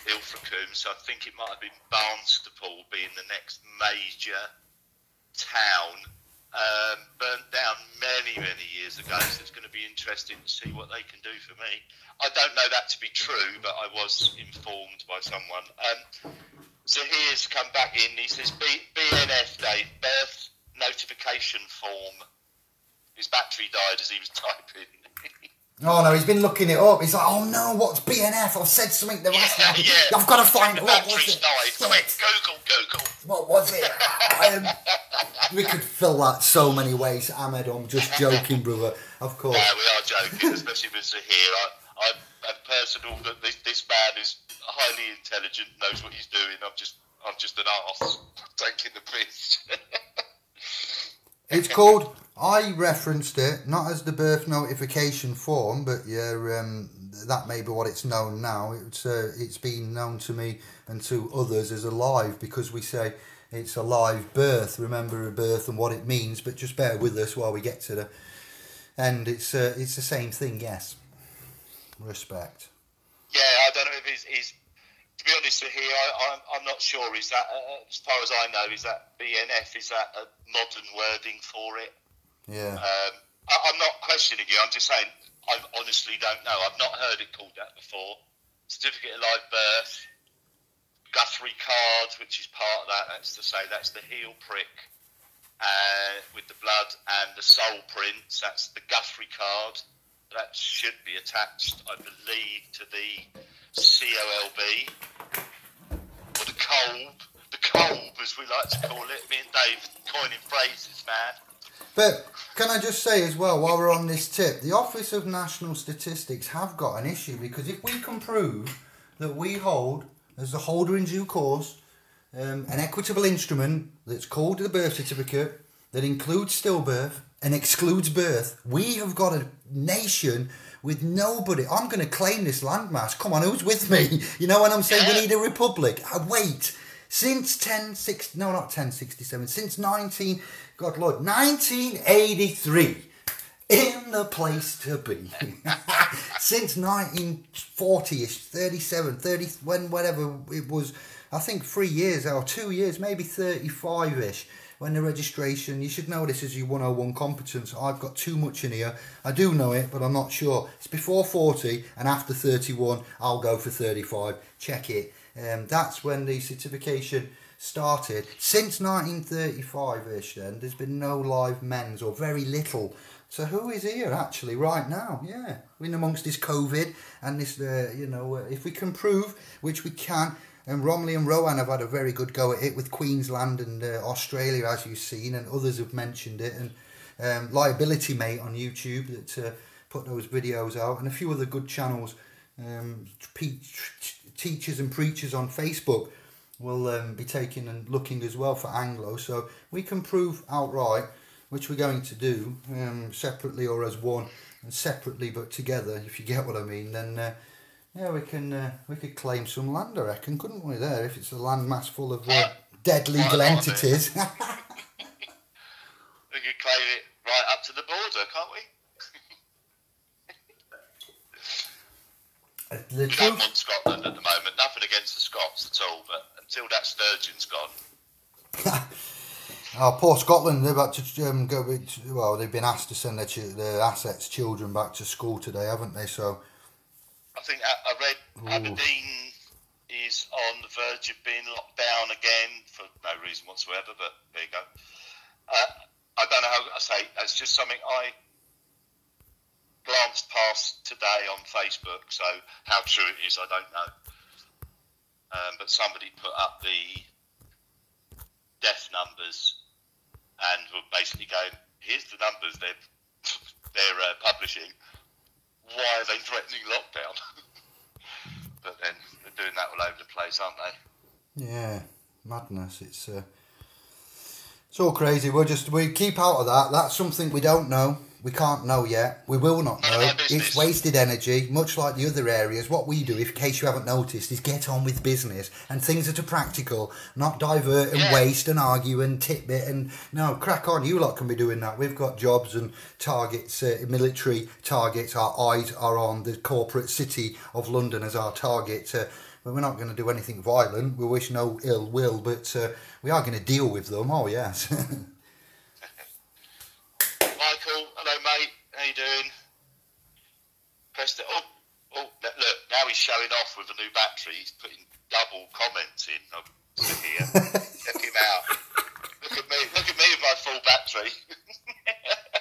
Ilfracombe, so I think it might have been Barnstaple, being the next major town, um, burnt down many, many years ago. So it's going to be interesting to see what they can do for me. I don't know that to be true, but I was informed by someone. Um, Zahir's come back in. He says B- BNF Dave, birth notification form. His battery died as he was typing. Oh no, he's been looking it up. He's like, oh no, what's BNF? I've said something the last yeah, night. yeah. I've got to find the what was it. died. Quick, Google, Google. What was it? um, we could fill that so many ways, Ahmed. I'm just joking, brother. Of course. Yeah, we are joking, especially Zahir. I, I am personal that this, this man is highly intelligent, knows what he's doing. I'm just, I'm just an arse taking the piss. It's called. I referenced it not as the birth notification form, but yeah, um, that may be what it's known now. It's uh, it's been known to me and to others as alive because we say it's a live birth. Remember a birth and what it means, but just bear with us while we get to the end. It's uh, it's the same thing. Yes, respect. Yeah, I don't know if he's. he's to be honest with you, I, I'm, I'm not sure. Is that, uh, as far as I know, is that BNF? Is that a modern wording for it? Yeah. Um, I, I'm not questioning you. I'm just saying I honestly don't know. I've not heard it called that before. Certificate of live birth, Guthrie card, which is part of that. That's to say that's the heel prick uh, with the blood and the sole prints. That's the Guthrie card. That should be attached, I believe, to the COLB or the Colb. The Colb, as we like to call it. Me and Dave coining phrases, man. But can I just say as well, while we're on this tip, the Office of National Statistics have got an issue because if we can prove that we hold, as the holder in due course, um, an equitable instrument that's called the birth certificate that includes stillbirth and excludes birth, we have got a nation with nobody. I'm going to claim this landmass. Come on, who's with me? You know what I'm saying? We need a republic. Uh, wait. Since 1060, no, not 1067, since 19, God Lord, 1983, in the place to be. since 1940ish, 37, 30, when, whatever it was, I think three years or two years, maybe 35 ish. When the registration, you should know this as your 101 competence. I've got too much in here. I do know it, but I'm not sure. It's before 40 and after 31, I'll go for 35. Check it. Um, that's when the certification started. Since 1935-ish then, there's been no live men's or very little. So who is here actually right now? Yeah, in amongst this COVID and this, uh, you know, uh, if we can prove, which we can, and Romley and Rowan have had a very good go at it with Queensland and uh, Australia, as you've seen, and others have mentioned it, and um, Liability Mate on YouTube that uh, put those videos out, and a few other good channels, um, teachers and preachers on Facebook will um, be taking and looking as well for Anglo. So we can prove outright, which we're going to do um, separately or as one, and separately but together, if you get what I mean. Then uh, yeah, we can uh, we could claim some land, I reckon, couldn't we? There, if it's a landmass full of uh, dead legal entities. We could claim it right up to the border, can't we? the We don't truth, want Scotland at the moment. Nothing against the Scots at all, but until that sturgeon's gone, oh, poor Scotland. They're had to um, go. Well, they've been asked to send their, ch- their assets, children, back to school today, haven't they? So I think I, read Aberdeen is on the verge of being locked down again for no reason whatsoever. But there you go. Uh, I don't know how I say. It's just something I glanced past today on Facebook. So how true it is, I don't know. Um, but somebody put up the death numbers and were basically going, "Here's the numbers they're they're uh, publishing." Why are they threatening lockdown? but then they're doing that all over the place, aren't they? Yeah, madness. It's uh, it's all crazy. We'll just we keep out of that. That's something we don't know. We can't know yet. We will not know. It's wasted energy, much like the other areas. What we do, if in case you haven't noticed, is get on with business and things that are practical, not divert and Yeah. waste and argue and titbit and no, crack on. You lot can be doing that. We've got jobs and targets, uh, military targets. Our eyes are on the corporate city of London as our target. Uh, but we're not going to do anything violent. We wish no ill will, but uh, we are going to deal with them. Oh yes. Michael, hello mate, how you doing? Pressed it. Oh, oh, look, look, now he's showing off with a new battery. He's putting double comments in. I'm here. Check him out. Look at me. Look at me with my full battery.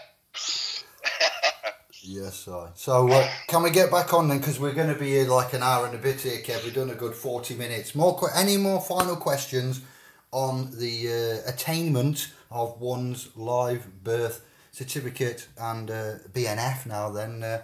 Yes, I. So, uh, can we get back on then? Because we're going to be here like an hour and a bit here, Kev. We've done a good 40 minutes. More, Any more final questions on the uh, attainment of one's live birth certificate and uh, BNF now, then uh,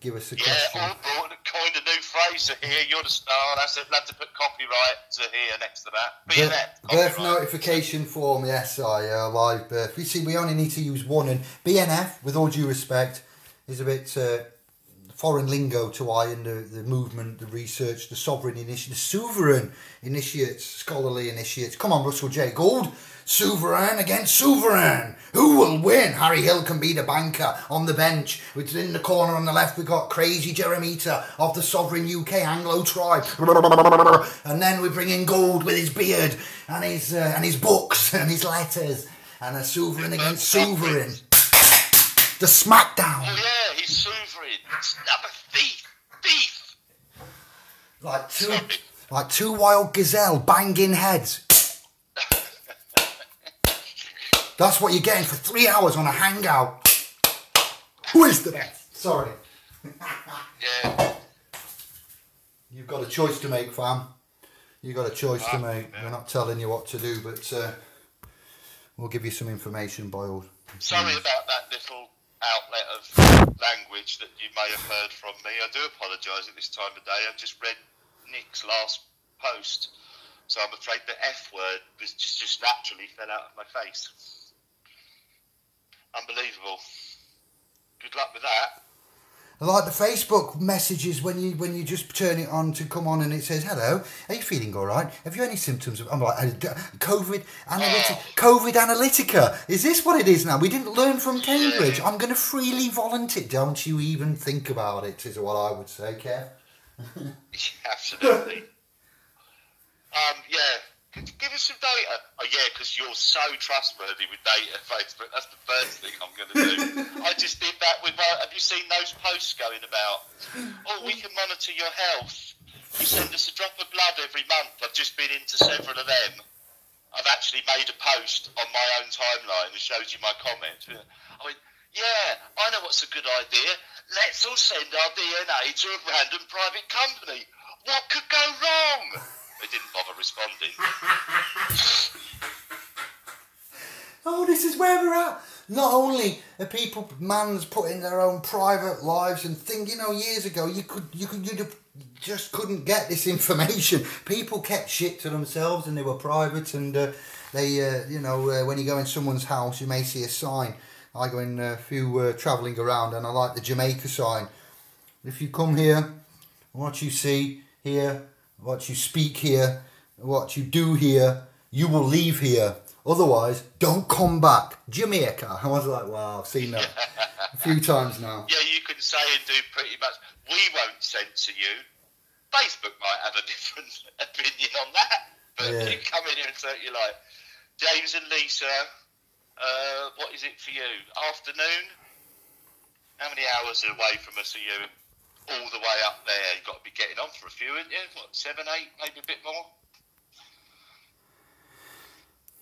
give us a yeah, question. all brought coined a new phrase here. You're the star. That's it. Have to put copyright to here next to that. BNF. birth copyright. notification form, yes, I uh, live birth. You see, we only need to use one, and BNF, with all due respect, is a bit uh, foreign lingo to I and the, the movement, the research, the sovereign initiate, the sovereign initiates, scholarly initiates. Come on, Russell J. Gould. Sovereign against sovereign. Who will win? Harry Hill can be the banker on the bench. Which in the corner on the left we've got crazy Jeremita of the sovereign UK Anglo tribe. And then we bring in Gould with his beard and his uh, and his books and his letters and a sovereign against sovereign. The smackdown. Oh yeah, he's sovereign. It's another thief. Thief. Like two Sorry. like two wild gazelle banging heads. That's what you're getting for three hours on a hangout. Who is the best? Sorry. Yeah. You've got a choice to make, fam. You've got a choice to Ah, make. yeah. We're not telling you what to do, but uh, we'll give you some information by all. Sorry about that little outlet of language that you may have heard from me. I do apologise at this time of day. I've just read Nick's last post, so I'm afraid the F word was just, just naturally fell out of my face. Unbelievable. Good luck with that. Like the Facebook messages when you when you just turn it on to come on and it says, "Hello, are you feeling all right? Have you any symptoms?" of I'm like, "Uh, "COVID analytic, COVID analytica. Is this what it is now? We didn't learn from Cambridge. I'm going to freely volunteer. Don't you even think about it? Is what I would say, Kev. Absolutely. um, yeah. Give give us some data. Oh, yeah, because you're so trustworthy with data, Facebook. That's the first thing I'm going to do. I just did that with. Uh, have you seen those posts going about? Oh, we can monitor your health. You send us a drop of blood every month. I've just been into several of them. I've actually made a post on my own timeline that shows you my comment. I went, yeah, I know what's a good idea. Let's all send our DNA to a random private company. What could go wrong? They didn't bother responding. Oh, this is where we're at. Not only are people, man's putting their own private lives and thing. You know, years ago, you could, you could, you just couldn't get this information. People kept shit to themselves, and they were private. And uh, they, uh, you know, uh, when you go in someone's house, you may see a sign. I go in a few uh, travelling around, and I like the Jamaica sign. If you come here, what you see here, what you speak here, what you do here, you will leave here. Otherwise, don't come back. Jamaica. I was like, wow, I've seen that a few times now. Yeah, you can say and do pretty much. We won't censor you. Facebook might have a different opinion on that, but Yeah. you come in here and say what you like. James and Lisa, uh, what is it for you? Afternoon? How many hours away from us are you? All the way up there. You've got to be getting on for a few, haven't you? What, seven, eight, maybe a bit more?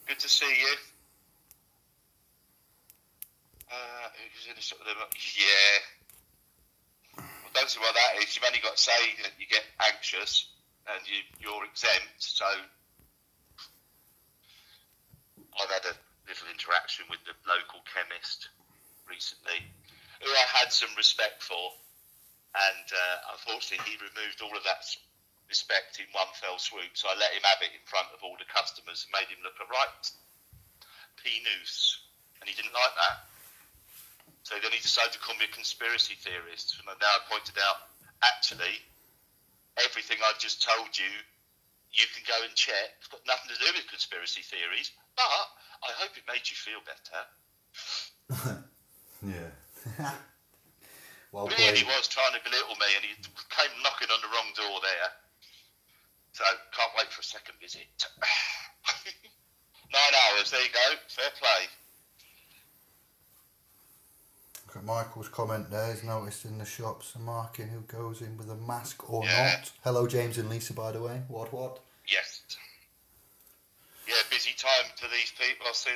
Good to see you. Uh, who's in sort of yeah. Well, don't see why that is. You've only got to say that you get anxious and you, you're exempt. So I've had a little interaction with the local chemist recently, who I had some respect for. And uh, unfortunately, he removed all of that respect in one fell swoop. So I let him have it in front of all the customers and made him look a right penis, and he didn't like that. So then he decided to call me a conspiracy theorist. And now I pointed out, actually, everything I've just told you, you can go and check. It's got nothing to do with conspiracy theories, but I hope it made you feel better. yeah. well really was trying to belittle me, and he came knocking on the wrong door there. So can't wait for a second visit. Nine hours. There you go. Fair play. Look at Michael's comment there. He's noticed in the shops a marking who goes in with a mask or Yeah. not. Hello, James and Lisa, by the way. What, what? Yes. Yeah, busy time for these people. I've seen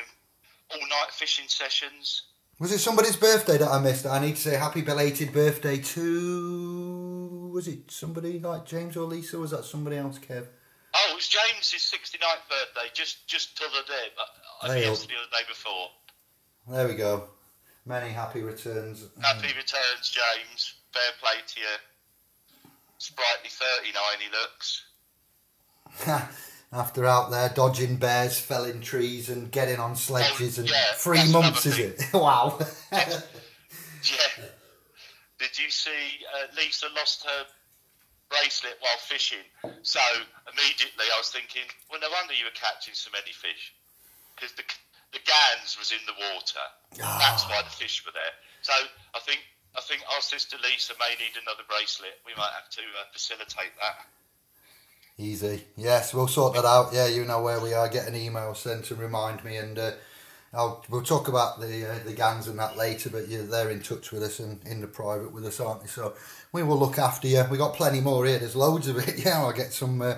all night fishing sessions. Was it somebody's birthday that I missed? I need to say happy belated birthday to. Was it somebody like James or Lisa? Was that somebody else, Kev? Oh, it was James's 69th birthday, just just the day, I Hey, think oh. yesterday or the day before. There we go. Many happy returns. Happy returns, James. Fair play to you. Sprightly 39 he looks. After out there dodging bears, felling trees, and getting on sledges, Oh, and yeah, three months is it? wow. Yeah. Did you see uh, Lisa lost her bracelet while fishing? So immediately I was thinking, well, no wonder you were catching so many fish. Because the, the gans was in the water. That's why the fish were there. So I think I think our sister Lisa may need another bracelet. We might have to uh, facilitate that. Easy. Yes, we'll sort that out. Yeah, you know where we are. Get an email sent to remind me, and uh, I'll we'll talk about the uh, the gangs and that later. But yeah, they're in touch with us and in the private with us, aren't they? So we will look after you. We got plenty more here. There's loads of it. Yeah, I'll get some. Uh,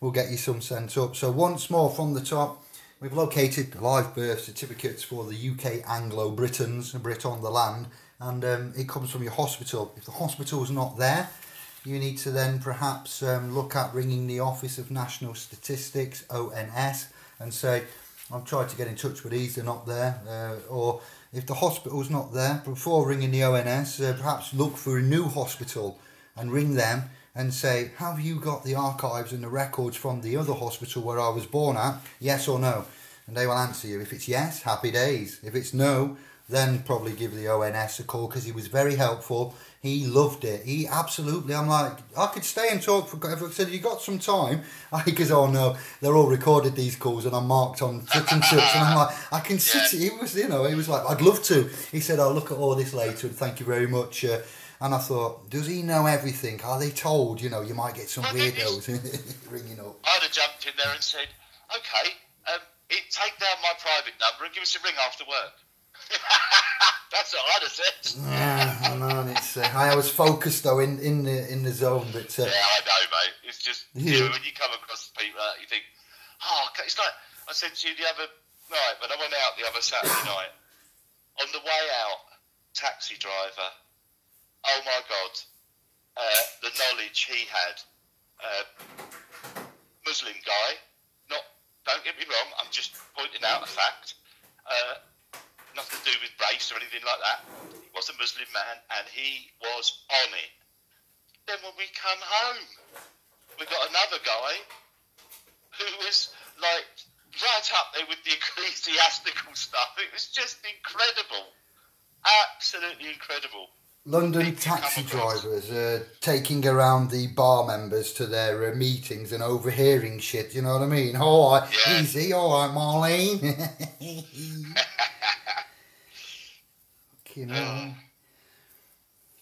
we'll get you some sent up. So once more from the top, we've located live birth certificates for the UK Anglo Britons, Brit on the land, and um, it comes from your hospital. If the hospital's not there, you need to then perhaps um, look at ringing the Office of National Statistics (ONS) and say, "I've tried to get in touch with these; they're not there." Uh, or if the hospital's not there, before ringing the ONS, uh, perhaps look for a new hospital and ring them and say, "Have you got the archives and the records from the other hospital where I was born at? Yes or no?" And they will answer you. If it's yes, happy days. If it's no, then probably give the ONS a call because he was very helpful. He loved it. He absolutely. I'm like, I could stay and talk for. If I said you got some time, I goes, oh no, they're all recorded these calls and I'm marked on such and such, and I'm like, I can sit. He was, you know, he was like, I'd love to. He said, I'll look at all this later and thank you very much. Uh, and I thought, does he know everything? Are they told? You know, you might get some think weirdos ringing up. I'd have jumped in there and said, "Okay, um, take down my private number and give us a ring after work." That's what I'd have said. Yeah, I know. and It's, uh, I was focused though in, in the in the zone, but uh, Yeah, I know, mate. It's just Yeah. you know, when you come across people, like, you think, oh. It's like I said to you the other night when I went out the other Saturday night. On the way out, taxi driver. Oh my God, uh, the knowledge he had. Uh, Muslim guy. Not. Don't get me wrong. I'm just pointing out a fact. Uh, nothing to do with race or anything like that. He was a Muslim man, and he was on it. Then when we come home, we got another guy who was like right up there with the ecclesiastical stuff. It was just incredible, absolutely incredible. London taxi drivers uh, taking around the bar members to their uh, meetings and overhearing shit. You know what I mean? All right, Yeah. easy. All right, Marlene. you know.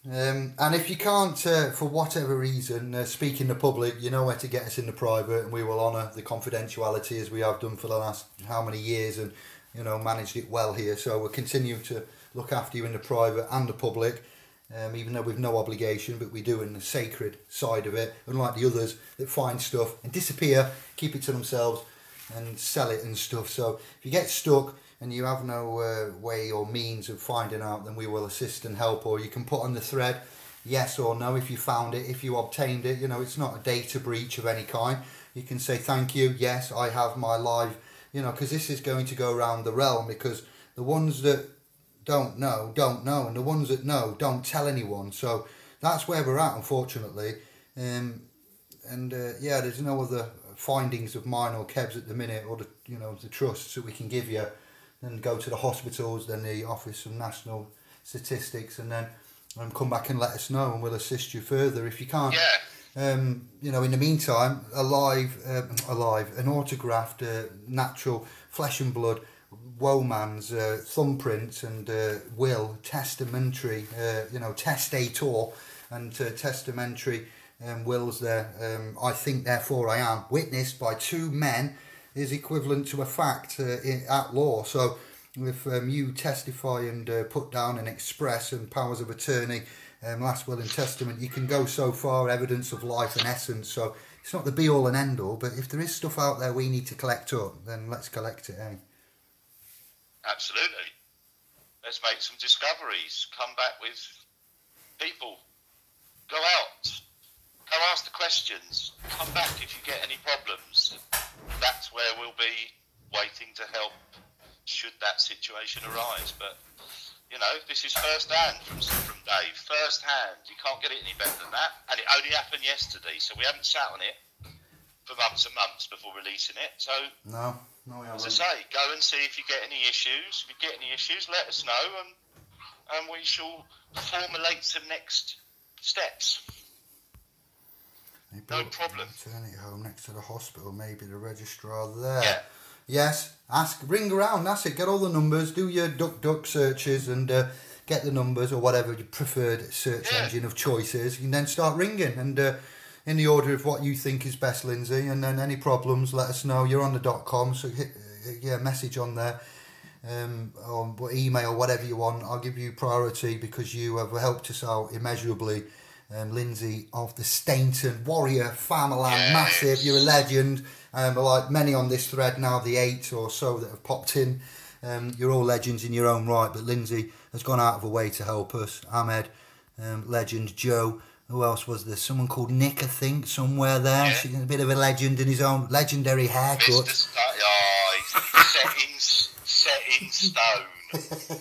Um, and if you can't, uh, for whatever reason, uh, speak in the public, you know where to get us in the private, and we will honour the confidentiality as we have done for the last how many years, and you know managed it well here. So we'll continue to look after you in the private and the public, um, even though we've no obligation, but we do in the sacred side of it. Unlike the others that find stuff and disappear, keep it to themselves, and sell it and stuff. So if you get stuck and you have no uh, way or means of finding out, then we will assist and help. Or you can put on the thread yes or no if you found it, if you obtained it. You know, it's not a data breach of any kind. You can say thank you. Yes, I have my live. You know, because this is going to go around the realm because the ones that don't know don't know, and the ones that know don't tell anyone. So that's where we're at, unfortunately. Um, and uh, yeah, there's no other findings of mine or Kev's at the minute, or the you know the trusts that we can give you. Then go to the hospitals, then the Office of National Statistics, and then um, come back and let us know, and we'll assist you further if you can't. Yeah. Um, you know, in the meantime, alive, um, alive, an autographed, uh, natural flesh and blood Woman's uh, thumbprint and uh, will testamentary, uh, you know, testator and uh, testamentary um, wills there. Um, I think, therefore, I am witnessed by two men is equivalent to a fact uh, in, at law. So, if um, you testify and uh, put down and express and powers of attorney, um, last will and testament, you can go so far evidence of life and essence. So it's not the be all and end all, but if there is stuff out there we need to collect up, then let's collect it, eh? Absolutely. Let's make some discoveries. Come back with people. Go out. Go ask the questions. Come back if you get any problems. That's where we'll be waiting to help should that situation arise. But you know, this is first hand from from Dave. First hand. You can't get it any better than that. And it only happened yesterday, so we haven't sat on it for months and months before releasing it. So no, no, as I say, go and see if you get any issues. If you get any issues, let us know, and and we shall formulate some next steps. No problem. Maternity home next to the hospital, maybe the registrar there. Yeah. Yes, ask, ring around. That's it. Get all the numbers. Do your duck duck searches and. Uh, get the numbers or whatever your preferred search Yeah. engine of choice is, and then start ringing and uh, in the order of what you think is best, Lindsay. And then any problems, let us know. You're on the dot com, so hit uh, yeah message on there. Um, or email, whatever you want. I'll give you priority because you have helped us out immeasurably. Um, Lindsay of the Stainton Warrior family, Yes. massive. You're a legend. Um, like many on this thread now, the eight or so that have popped in. Um, you're all legends in your own right, but Lindsay has gone out of her way to help us. Ahmed, um, legend. Joe, who else was there? Someone called Nick, I think, somewhere there. Yeah. She's a bit of a legend in his own legendary haircut. Mr. St- oh, set in, set in stone.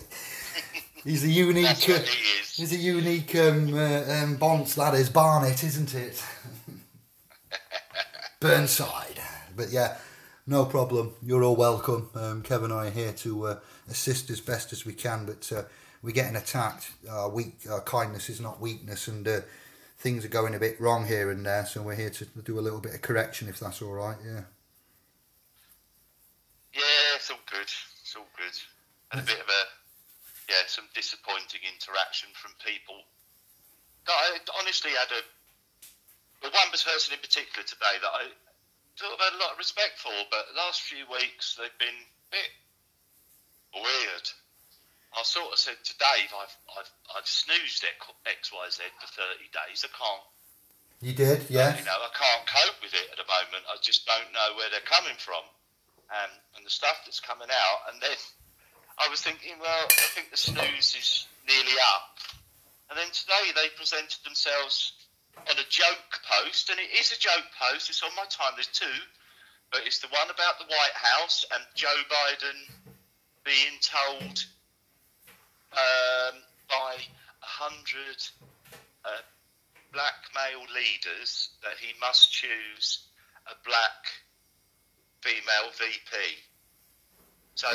He's a unique. Uh, he is. he's a unique um, uh, um, Bonds lad, is Barnett, isn't it? Burnside. But yeah, no problem. You're all welcome. Um, Kevin and I are here to uh, assist as best as we can, but uh, we're getting attacked. Our weak, our kindness is not weakness, and uh, things are going a bit wrong here and there. So we're here to do a little bit of correction, if that's all right. Yeah. Yeah, it's all good. It's all good. And a bit of a, yeah, some disappointing interaction from people. I honestly had a, the one person in particular today that I sort of had a lot of respect for, but the last few weeks they've been a bit weird. I sort of said to Dave, I've, I've, I've snoozed X, Y, Z for 30 days. I can't You did, yeah. you know, I can't cope with it at the moment. I just don't know where they're coming from, um, and the stuff that's coming out. And then I was thinking, well, I think the snooze is nearly up. And then today they presented themselves on a joke post, and it is a joke post. It's on my time. There's two, but it's the one about the White House and Joe Biden being told um, by a hundred uh, black male leaders that he must choose a black female VP. So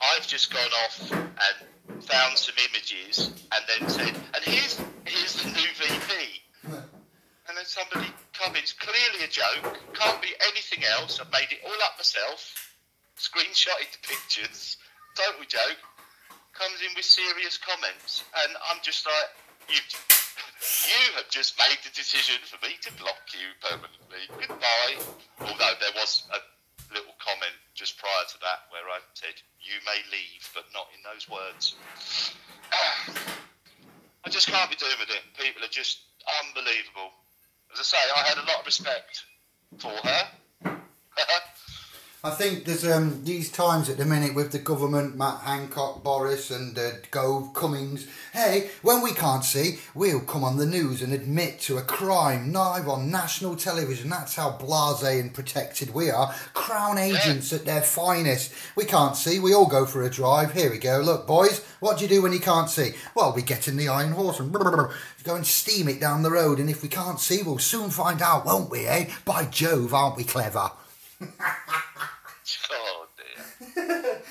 I've just gone off and found some images and then said, and here's here's the new VP. And then somebody comments, clearly a joke, can't be anything else. I've made it all up myself, screenshotted the pictures, total joke. Comes in with serious comments, and I'm just like, you, you have just made the decision for me to block you permanently. Goodbye. Although there was a little comment just prior to that where I said, you may leave, but not in those words. I just can't be doing with it. People are just unbelievable. As I say, I had a lot of respect for her. I think there's um, these times at the minute with the government, Matt Hancock, Boris, and uh, Gove, Cummings. Hey, when we can't see, we'll come on the news and admit to a crime live on national television. That's how blasé and protected we are. Crown agents at their finest. We can't see, we all go for a drive. Here we go. Look, boys, what do you do when you can't see? Well, we get in the Iron Horse and go and steam it down the road. And if we can't see, we'll soon find out, won't we, eh? By Jove, aren't we clever? Oh dear.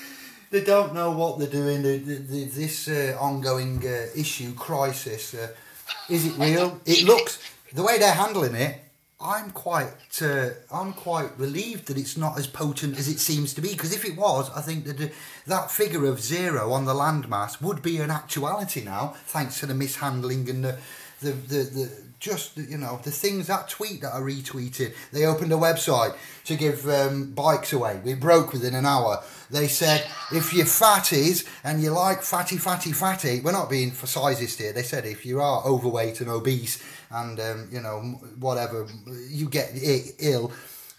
they don't know what they're doing. This uh, ongoing uh, issue, crisis, uh, is it real? It looks the way they're handling it. I'm quite, uh, I'm quite relieved that it's not as potent as it seems to be. Because if it was, I think that the, that figure of zero on the landmass would be an actuality now, thanks to the mishandling and the, the, the, the just you know the things that tweet that I retweeted. They opened a website to give um, bikes away. We broke within an hour. They said if you're fatties and you like fatty, fatty, fatty, we're not being for sizes here. They said if you are overweight and obese and um, you know whatever you get ill.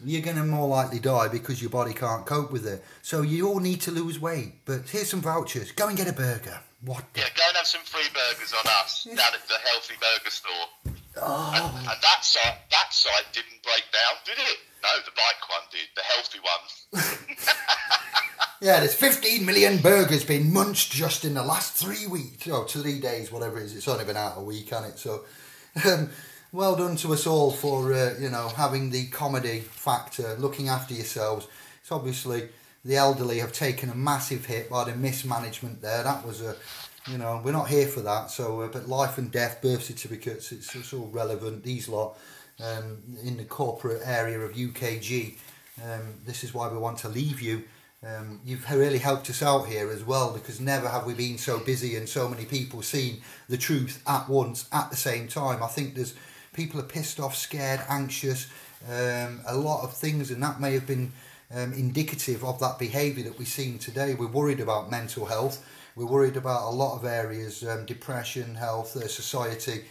You're going to more likely die because your body can't cope with it. So you all need to lose weight. But here's some vouchers. Go and get a burger. What? Yeah, go and have some free burgers on us down at the Healthy Burger Store. Oh. And, and that site, that site didn't break down, did it? No, the bike one did. The healthy one. yeah, there's 15 million burgers been munched just in the last three weeks, or three days, whatever it is. It's only been out a week, hasn't it? So, um, well done to us all for uh, you know having the comedy factor, looking after yourselves. It's obviously the elderly have taken a massive hit by the mismanagement there. That was a you know, we're not here for that. So, uh, but life and death, birth certificates, it's, it's all relevant. These lot um, in the corporate area of UKG. Um, this is why we want to leave you. Um, you've really helped us out here as well because never have we been so busy and so many people seen the truth at once at the same time. I think there's people are pissed off, scared, anxious, um, a lot of things, and that may have been um, indicative of that behaviour that we've seen today. We're worried about mental health. We're worried about a lot of areas, um, depression, health, uh, society,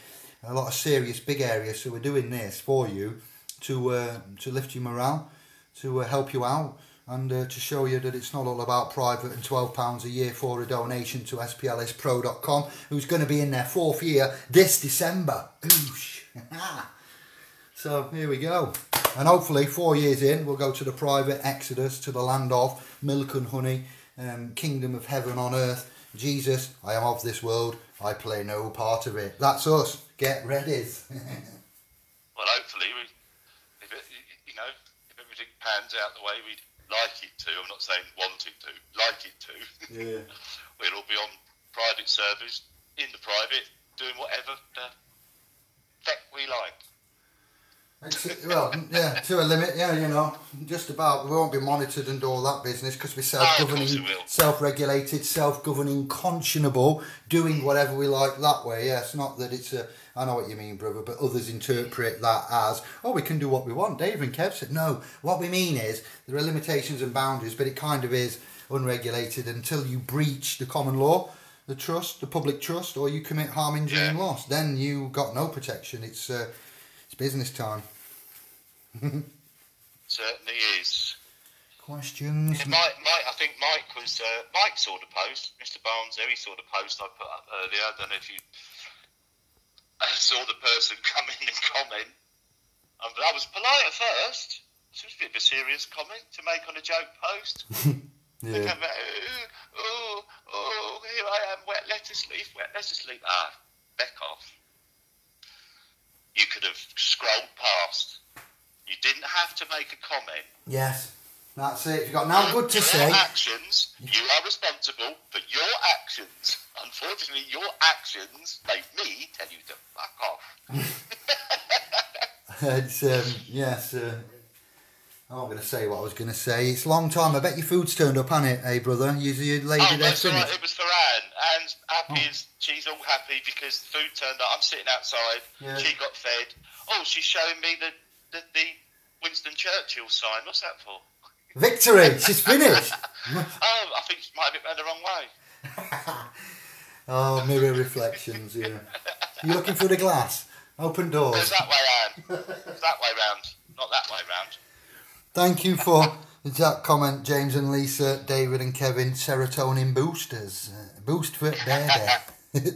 a lot of serious big areas. So we're doing this for you to uh, to lift your morale, to uh, help you out, and uh, to show you that it's not all about private and twelve pounds a year for a donation to SPLSPro.com, who's going to be in their fourth year this December. Oosh. so here we go. And hopefully, four years in, we'll go to the private exodus to the land of milk and honey, um, kingdom of heaven on earth, Jesus, I am of this world, I play no part of it. That's us. Get ready. well, hopefully, we, if it, you know, if everything pans out the way we'd like it to, I'm not saying want it to, like it to, yeah. we'll all be on private service, in the private, doing whatever the heck we like well, yeah, to a limit, yeah, you know, just about. We won't be monitored and all that business because we're self-governing, self-regulated, self-governing, conscionable, doing whatever we like that way. Yes, not that it's a. I know what you mean, brother, but others interpret that as, oh, we can do what we want. Dave and Kev said, no. What we mean is there are limitations and boundaries, but it kind of is unregulated until you breach the common law, the trust, the public trust, or you commit harm, injury, yeah. and loss. Then you got no protection. It's. Uh, it's business time. Certainly is. Questions? Yeah, Mike, Mike, I think Mike was uh, Mike saw the post. Mr. Barnes there, he saw the post I put up earlier. I don't know if you saw the person come in and comment. Um, but I was polite at first. It was a bit of a serious comment to make on a joke post. yeah. Oh, oh, oh, here I am, wet lettuce leaf, wet lettuce leaf. Ah, back off you could have scrolled past. You didn't have to make a comment. Yes, that's it. You've got now good to your say. actions, you are responsible for your actions. Unfortunately, your actions made me tell you to fuck off. it's, um, yes, uh, Oh, I'm not going to say what I was going to say. It's a long time. I bet your food's turned up, hasn't it, hey brother? You, you laid oh, it there. Right. It was for Anne. Anne's happy oh. as she's all happy because the food turned up. I'm sitting outside. Yeah. She got fed. Oh, she's showing me the, the, the Winston Churchill sign. What's that for? Victory. she's finished. oh, I think she might have been the wrong way. oh, mirror reflections. Yeah. You looking through the glass? Open doors. It's that way, Anne. It's that way round, not that way round. Thank you for that comment, James and Lisa, David and Kevin, serotonin boosters? Uh, boost for baby. yes,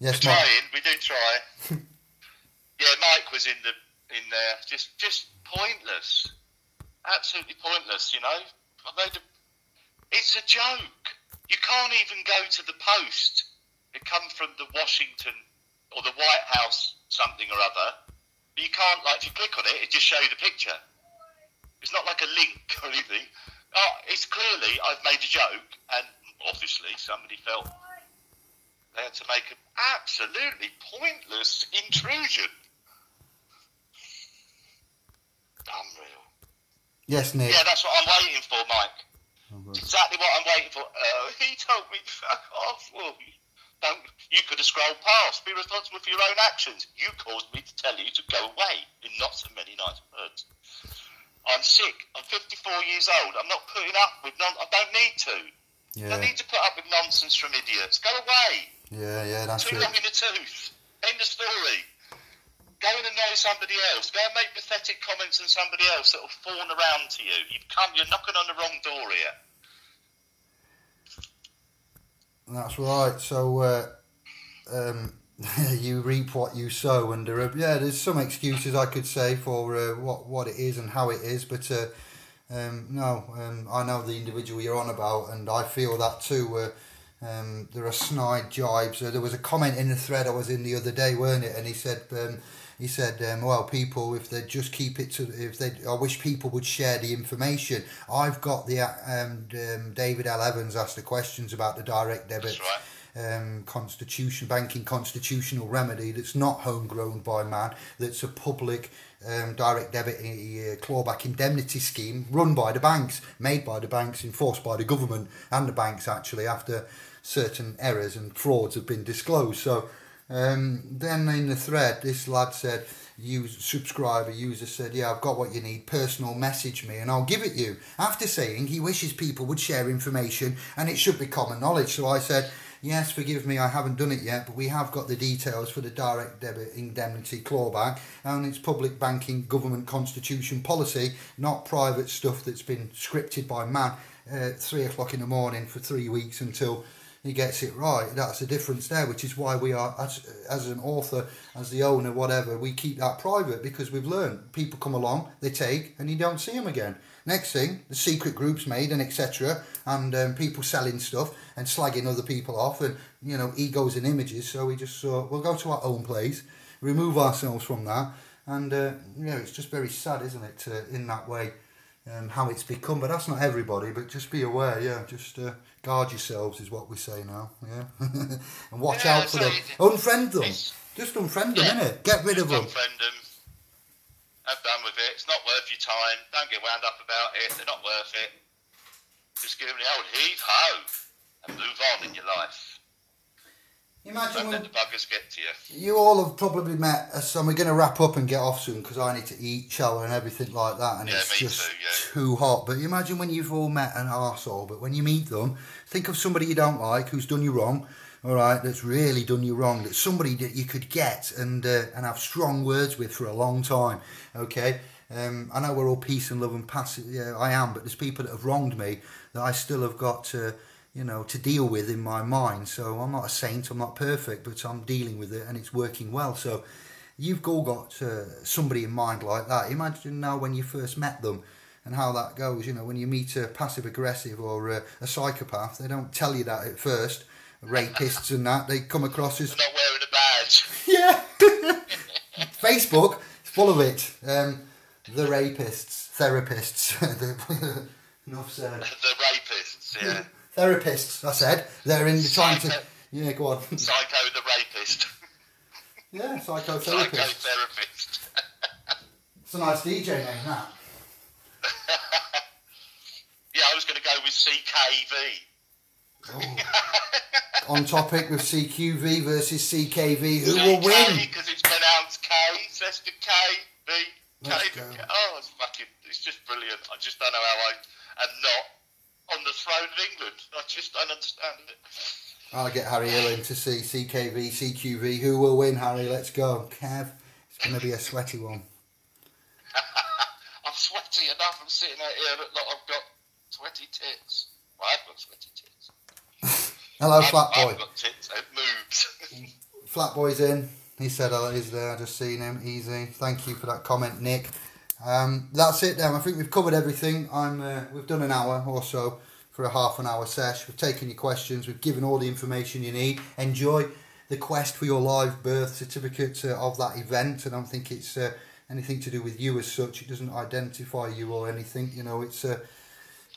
We're Mike. trying, we do try. yeah, Mike was in the in there, just just pointless, absolutely pointless. You know, I made a, it's a joke. You can't even go to the post. It come from the Washington or the White House something or other. But you can't like if you click on it, it just shows you the picture. It's not like a link or anything. Oh, it's clearly I've made a joke, and obviously somebody felt they had to make an absolutely pointless intrusion. Unreal. Yes, Nick. Yeah, that's what I'm waiting for, Mike. Oh. Exactly what I'm waiting for. Oh, he told me to fuck off. Well, don't. You could have scrolled past. Be responsible for your own actions. You caused me to tell you to go away. In not so many nice words. I'm sick. I'm 54 years old. I'm not putting up with non. I don't need to. I don't need to put up with nonsense from idiots. Go away. yeah, yeah, that's Too it. long in the tooth. End of story. Go and annoy somebody else. Go and make pathetic comments on somebody else that will fawn around to you. You've come. You're knocking on the wrong door here. That's right. So, uh, um, you reap what you sow, and there are, yeah, there's some excuses I could say for uh, what what it is and how it is, but uh, um, no, um, I know the individual you're on about, and I feel that too. Uh, um, there are snide jibes. Uh, there was a comment in the thread I was in the other day, weren't it? And he said, um, he said, um, well, people, if they just keep it to, if they, I wish people would share the information. I've got the, um, um, David L. Evans asked the questions about the direct debit um, constitution banking constitutional remedy that's not homegrown by man that's a public um, direct debit uh, clawback indemnity scheme run by the banks made by the banks enforced by the government and the banks actually after certain errors and frauds have been disclosed so um, then in the thread this lad said use subscriber user said yeah i've got what you need. Personal message me and i'll give it you. After saying he wishes people would share information and it should be common knowledge. So i said yes forgive me i haven't done it yet but we have got the details for the direct debit indemnity clawback and it's public banking government constitution policy not private stuff that's been scripted by man uh, three o'clock in the morning for three weeks until he gets it right. That's the difference there, which is why we are, as, as an author, as the owner, whatever, we keep that private because we've learned people come along, they take, and you don't see them again. Next thing, the secret groups made and etc. And um, people selling stuff and slagging other people off and, you know, egos and images. So we just thought, we'll go to our own place, remove ourselves from that. And, uh, you know, it's just very sad, isn't it, to, in that way um, how it's become. But that's not everybody. But just be aware, yeah. Just uh, guard yourselves is what we say now, yeah. and watch Yeah, out for them. Unfriend them. Just unfriend them, Yeah. innit? Get rid of them. Unfriend them. Have done with it. It's not worth your time. Don't get wound up about it. They're not worth it. Just give them the old heave ho and move on in your life. Imagine Don't when let the buggers get to you. you all have probably met uh, us, and we're going to wrap up and get off soon because I need to eat, shower, and everything like that, and Yeah, it's just too, yeah. too hot. But imagine when you've all met an arsehole, but when you meet them, think of somebody you don't like who's done you wrong, all right, that's really done you wrong, that's somebody that you could get and uh, and have strong words with for a long time, okay? Um, I know we're all peace and love and passive, yeah, I am, but there's people that have wronged me that I still have got to you know, to deal with in my mind. So I'm not a saint, I'm not perfect, but I'm dealing with it and it's working well. So you've all got uh, somebody in mind like that. Imagine now when you first met them and how that goes. You know, when you meet a passive aggressive or a, a psychopath, they don't tell you that at first. Rapists and that, they come across as They're not wearing a badge. yeah. Facebook is full of it. Um, the rapists, therapists. the- Enough said. the rapists, yeah. Therapists, I said. They're in trying to. Yeah, go on. Psycho the rapist. Yeah, psychotherapist. Psychotherapist. It's a nice DJ name, that. yeah, I was going to go with CKV. Oh. On topic with CQV versus CKV. Who will win? Because it's pronounced K. So that's the K, V, K, Let's V, go. Oh, it's fucking, it's just brilliant. I just don't know how I am not on the throne of England. I just don't understand it. I'll get Harry Hill in to see CKV, CQV. Who will win, Harry? Let's go. Kev, it's going to be a sweaty one. Guilty enough. I'm sitting out here, look like I've got sweaty tits. Well, I've got sweaty tits. Hello, I've, Flat I've got tits. It moves. Flat Boy's in. He said hello, he's there. I just seen him. Easy. Thank you for that comment, Nick. Um, that's it then. I think we've covered everything. I'm. Uh, we've done an hour or so for a half an hour sesh. We've taken your questions. We've given all the information you need. Enjoy the quest for your live birth certificate uh, of that event. And I don't think it's uh, anything to do with you as such. It doesn't identify you or anything. You know, it's. Uh,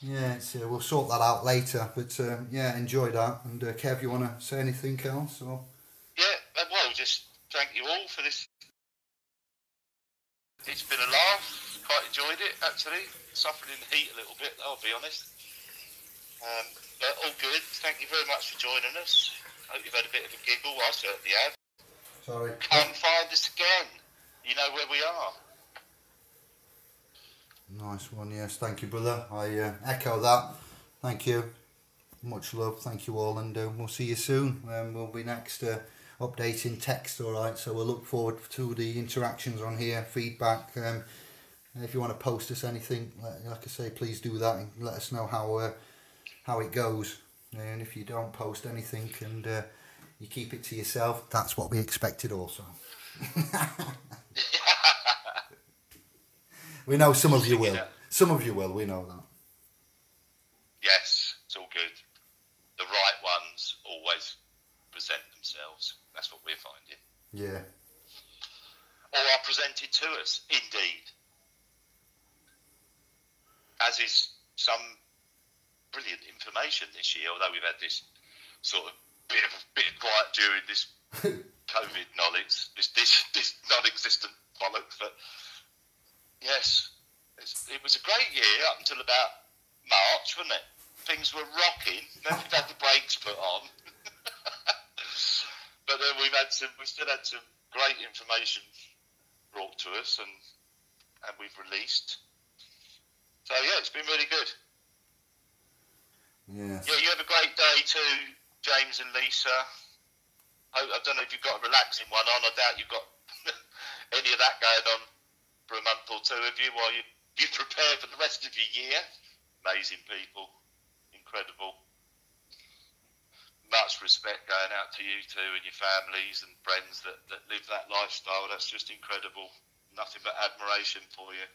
yeah, it's, uh, we'll sort that out later. But uh, yeah, enjoy that. And uh, Kev, you want to say anything else? Or yeah, uh, well, just thank you all for this. It's been a laugh. Quite enjoyed it, actually. Suffered in the heat a little bit, I'll be honest. Um, but all good. Thank you very much for joining us. I hope you've had a bit of a giggle. I certainly have. sorry. Come find us again. You know where we are. Nice one, yes. Thank you, brother. I uh, echo that. Thank you. Much love. Thank you all, and uh, we'll see you soon. Um, we'll be next uh, updating text, all right. So we'll look forward to the interactions on here, feedback. Um, if you want to post us anything, like, I say, please do that and let us know how uh, how it goes. And if you don't post anything and uh, you keep it to yourself, that's what we expected also. we know some of you will. Some of you will. We know that. Yes, it's all good. The right ones always present themselves. That's what we're finding. Yeah. Or are presented to us, indeed. As is some brilliant information this year, although we've had this sort of bit of bit of quiet during this COVID knowledge, this this, this non-existent bollocks. But yes, it's, it was a great year up until about March, wasn't it? Things were rocking. Then we've had the brakes put on. but then we've had some. We still had some great information brought to us, and and we've released. So yeah, it's been really good. Yes. Yeah, you have a great day too, James and Lisa. I, I don't know if you've got a relaxing one on. I doubt you've got any of that going on for a month or two of you while you you prepare for the rest of your year. Amazing people, incredible. Much respect going out to you two and your families and friends that, that live that lifestyle. That's just incredible. Nothing but admiration for you.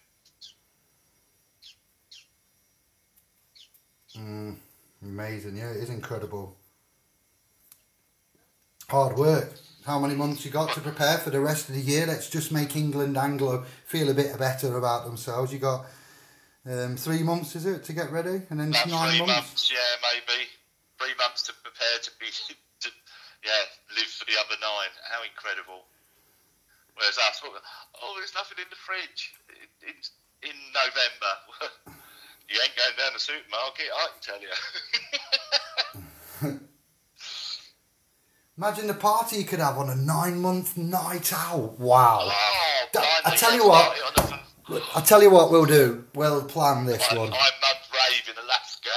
Mm, amazing. Yeah, it is incredible. Hard work. How many months you got to prepare for the rest of the year? Let's just make England Anglo feel a bit better about themselves. You got um, three months, is it, to get ready, and then About nine three months. months, yeah, maybe three months to prepare to be, to, yeah, live for the other nine. How incredible! Whereas us, oh, there's nothing in the fridge. It, it's in November. you ain't going down the supermarket, I can tell you. Imagine the party you could have on a nine-month night out. Wow. oh, Da- blimey, I tell you what. start it the- I tell you what we'll do. We'll plan this I'm, one. I'm mud rave in Alaska.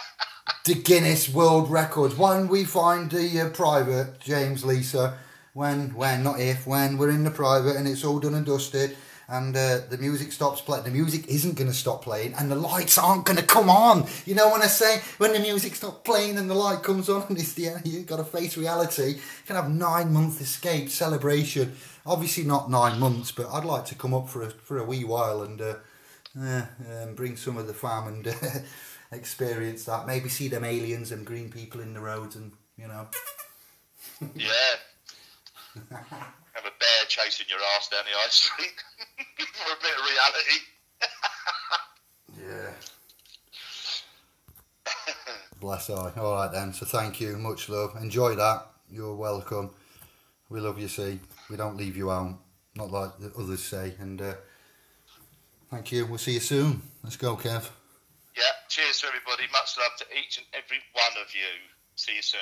the Guinness World Records. When we find the uh, private, James, Lisa, when, when, not if, when we're in the private and it's all done and dusted and uh, the music stops playing, the music isn't going to stop playing and the lights aren't going to come on. You know when I say when the music stops playing and the light comes on and it's the end, you've got to face reality. You can have nine month escape celebration. Obviously not nine months, but I'd like to come up for a for a wee while and. Uh, uh, um, bring some of the fam and uh, experience that. Maybe see them aliens and green people in the roads, and you know. yeah. Have a bear chasing your ass down the high street for a bit of reality. Yeah. Bless eye. All right then. So thank you. Much love. Enjoy that. You're welcome. We love you. See, we don't leave you out. Not like the others say. And uh, thank you. We'll see you soon. Let's go, Kev. Yeah, cheers to everybody. Much love to each and every one of you. See you soon.